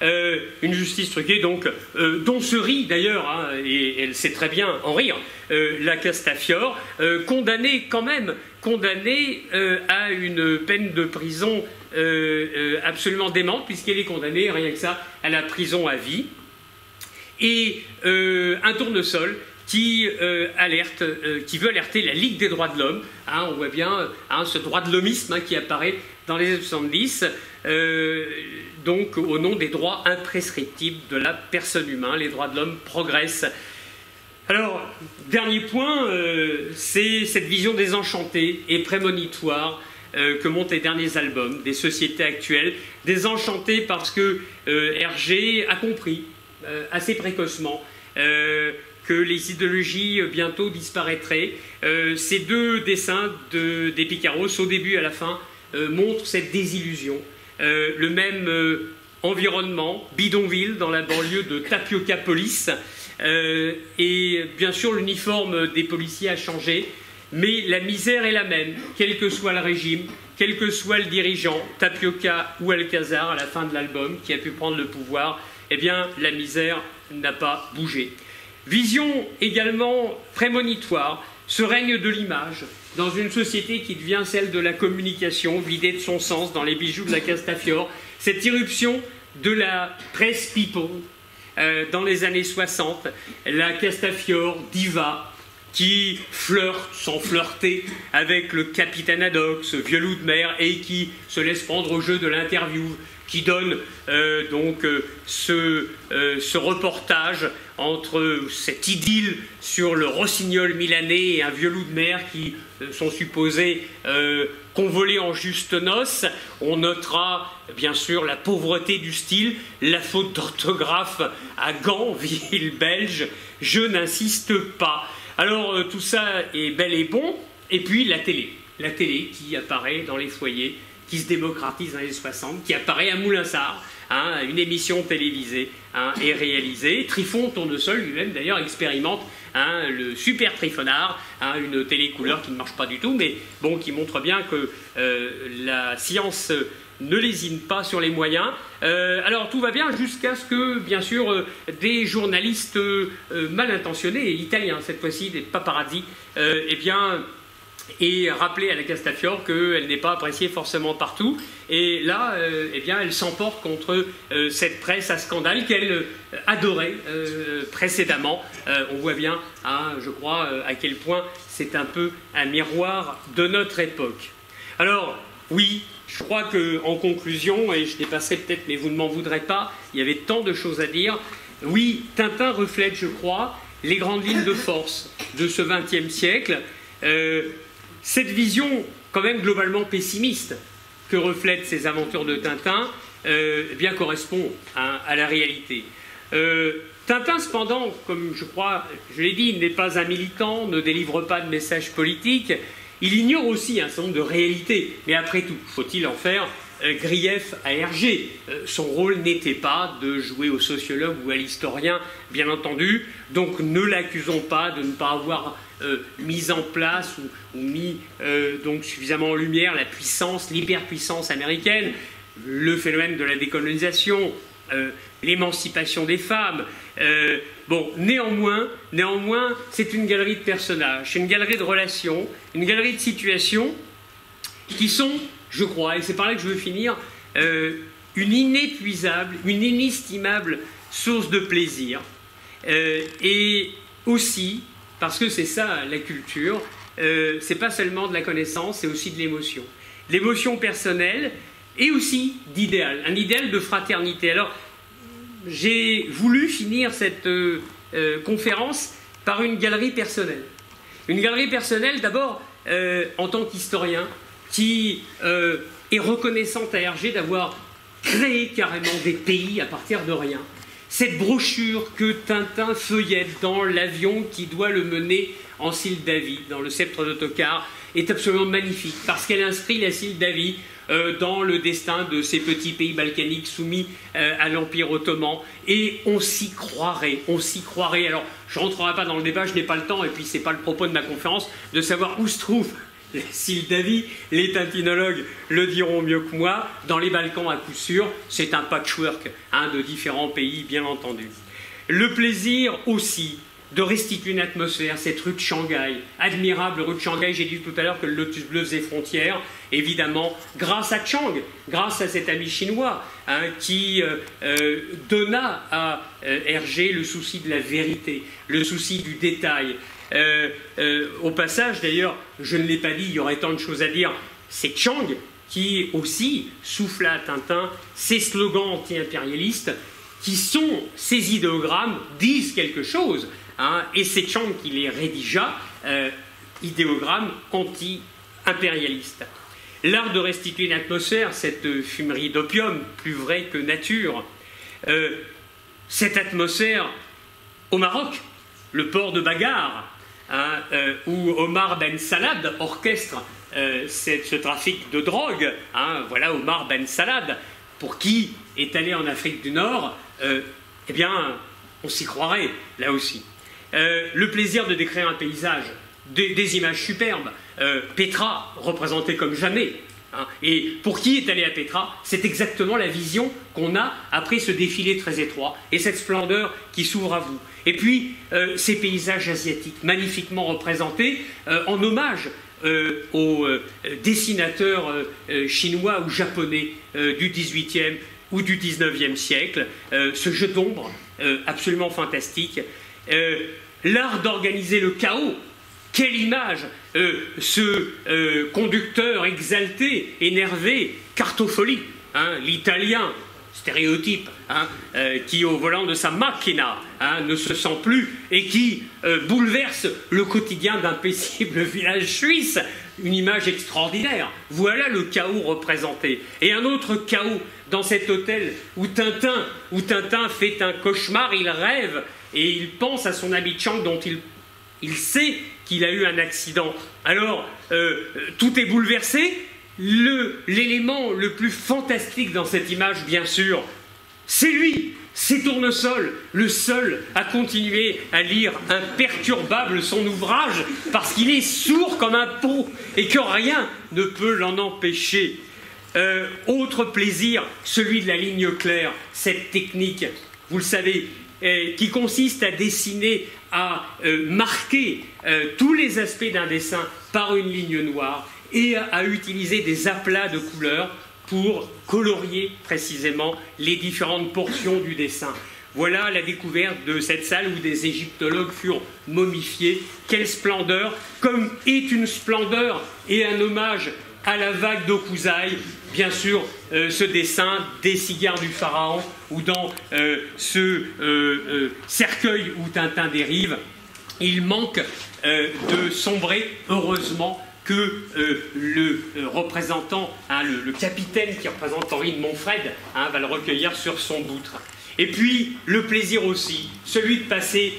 A: Une justice truquée, donc, dont se rit d'ailleurs, hein, et elle sait très bien en rire, la Castafiore, condamnée quand même condamnée euh, à une peine de prison euh, euh, absolument démente, puisqu'elle est condamnée, rien que ça, à la prison à vie. Et un tournesol qui alerte, qui veut alerter la Ligue des droits de l'homme. Hein, on voit bien hein, ce droit de l'homisme hein, qui apparaît dans les années 70, donc au nom des droits imprescriptibles de la personne humaine. Les droits de l'homme progressent Alors, dernier point, euh, c'est cette vision désenchantée et prémonitoire euh, que montrent les derniers albums des sociétés actuelles. Désenchantée parce que Hergé a compris assez précocement que les idéologies bientôt disparaîtraient. ces deux dessins des Picaros, au début et à la fin, montrent cette désillusion. le même environnement, bidonville, dans la banlieue de Tapioca Police. Euh, et bien sûr, l'uniforme des policiers a changé, mais la misère est la même, quel que soit le régime, quel que soit le dirigeant, Tapioca ou Alcazar, à la fin de l'album, qui a pu prendre le pouvoir, eh bien, la misère n'a pas bougé. Vision également prémonitoire, ce règne de l'image, dans une société qui devient celle de la communication, vidée de son sens dans les bijoux de la Castafiore, cette irruption de la presse people euh, dans les années 60, la Castafiore diva qui flirte sans flirter avec le capitaine Haddock, vieux loup de mer, et qui se laisse prendre au jeu de l'interview, qui donne euh, donc euh, ce, ce, reportage entre cette idylle sur le rossignol milanais et un vieux loup de mer qui sont supposés convolés en juste noces. On notera bien sûr la pauvreté du style, la faute d'orthographe à Gand, *laughs* ville belge. Je n'insiste pas. Alors euh, tout ça est bel et bon. Et puis la télé. La télé qui apparaît dans les foyers, qui se démocratise dans les 60, qui apparaît à Moulinsart, hein, une émission télévisée hein, est réalisée. Trifon Tournesol lui-même d'ailleurs expérimente hein, le super Trifonard, une télé couleur qui ne marche pas du tout, mais bon, qui montre bien que euh, la science ne lésine pas sur les moyens. Euh, alors tout va bien jusqu'à ce que, bien sûr, euh, des journalistes mal intentionnés, italiens cette fois-ci, des paparazzi, eh bien, et rappeler à la Castafiore qu'elle n'est pas appréciée forcément partout. Et là, euh, eh bien, elle s'emporte contre euh, cette presse à scandale qu'elle euh, adorait précédemment. on voit bien, hein, je crois, à quel point c'est un peu un miroir de notre époque. Alors, oui, je crois qu'en conclusion, et je dépasserai peut-être, mais vous ne m'en voudrez pas, il y avait tant de choses à dire. Oui, Tintin reflète, je crois, les grandes lignes de force de ce XXe siècle. Cette vision, quand même globalement pessimiste, que reflètent ces aventures de Tintin, euh, eh bien correspond à, la réalité. Euh, Tintin, cependant, comme je crois, je l'ai dit, n'est pas un militant, ne délivre pas de messages politiques. Il ignore aussi un certain nombre de réalités. Mais après tout, faut-il en faire euh, grief à Hergé? Son rôle n'était pas de jouer au sociologue ou à l'historien, bien entendu. Donc ne l'accusons pas de ne pas avoir euh, mise en place ou, mis euh, donc suffisamment en lumière la puissance, l'hyperpuissance américaine, le phénomène de la décolonisation, euh, l'émancipation des femmes. bon, néanmoins, néanmoins, c'est une galerie de personnages, une galerie de relations, une galerie de situations qui sont, je crois, et c'est par là que je veux finir, une inépuisable, une inestimable source de plaisir, et aussi parce que c'est ça la culture. Euh, c'est pas seulement de la connaissance, c'est aussi de l'émotion. L'émotion personnelle et aussi d'idéal, un idéal de fraternité. Alors, j'ai voulu finir cette euh, euh, conférence par une galerie personnelle. Une galerie personnelle, d'abord, en tant qu'historien, qui est reconnaissante à Hergé d'avoir créé carrément des pays à partir de rien cette brochure que Tintin feuillette dans l'avion qui doit le mener en Sildavie, dans le sceptre d'autocar, est absolument magnifique parce qu'elle inscrit la Sildavie euh, dans le destin de ces petits pays balkaniques soumis euh, à l'Empire ottoman. Et on s'y croirait, on s'y croirait. Alors, je ne rentrerai pas dans le débat, je n'ai pas le temps, et puis ce n'est pas le propos de ma conférence, de savoir où se trouve David, les tintinologues le diront mieux que moi, dans les Balkans à coup sûr, c'est un patchwork hein, de différents pays, bien entendu. Le plaisir aussi de restituer une atmosphère, cette rue de Shanghai, admirable rue de Shanghai, j'ai dit tout à l'heure que le Lotus Bleu faisait frontière, évidemment, grâce à Chang, grâce à cet ami chinois hein, qui euh, euh, donna à euh, Hergé le souci de la vérité, le souci du détail, euh, euh, au passage, d'ailleurs, je ne l'ai pas dit, il y aurait tant de choses à dire, c'est Chang qui aussi souffla à Tintin ces slogans anti-impérialistes qui sont, ces idéogrammes disent quelque chose. hein, et c'est Chang qui les rédigea, euh, idéogramme anti-impérialiste. L'art de restituer une atmosphère, cette fumerie d'opium, plus vraie que nature, cette atmosphère au Maroc, le port de Bagarre, hein, euh, où Omar Ben Salad orchestre euh, ce trafic de drogue. Hein, voilà Omar Ben Salad, pour qui est allé en Afrique du Nord, eh bien, on s'y croirait, là aussi. le plaisir de décrire un paysage, des, images superbes, Petra représentée comme jamais, Hein. Et pour qui est allé à Petra, c'est exactement la vision qu'on a après ce défilé très étroit et cette splendeur qui s'ouvre à vous. Et puis euh, ces paysages asiatiques magnifiquement représentés euh, en hommage euh, aux dessinateurs chinois ou japonais du XVIIIe ou du XIXe siècle, ce jeu d'ombre absolument fantastique. L'art d'organiser le chaos quelle image Ce conducteur exalté, énervé, cartofolie, hein, l'italien, stéréotype, hein, euh, qui au volant de sa machina hein, ne se sent plus et qui bouleverse le quotidien d'un paisible *laughs* village suisse. Une image extraordinaire. Voilà le chaos représenté. Et un autre chaos dans cet hôtel où Tintin, où Tintin fait un cauchemar, il rêve et il pense à son ami Chang dont il il sait qu'il a eu un accident. Alors, euh, tout est bouleversé. L'élément le, plus fantastique dans cette image, bien sûr, c'est lui, c'est Tournesol, le seul à continuer à lire imperturbable son ouvrage parce qu'il est sourd comme un pot et que rien ne peut l'en empêcher. Euh, autre plaisir, celui de la ligne claire, cette technique, vous le savez, euh, qui consiste à dessiner, à euh, marquer tous les aspects d'un dessin par une ligne noire et à, utiliser des aplats de couleurs pour colorier précisément les différentes portions du dessin. Voilà la découverte de cette salle où des égyptologues furent momifiés. Quelle splendeur, comme est une splendeur et un hommage à la vague d'Okuzai, bien sûr, euh, ce dessin des cigares du pharaon, ou dans euh, ce euh, cercueil où Tintin dérive, il manque de sombrer, heureusement, que le représentant, hein, le, capitaine qui représente Henri de Montfred, hein, va le recueillir sur son boutre. Et puis, le plaisir aussi, celui de passer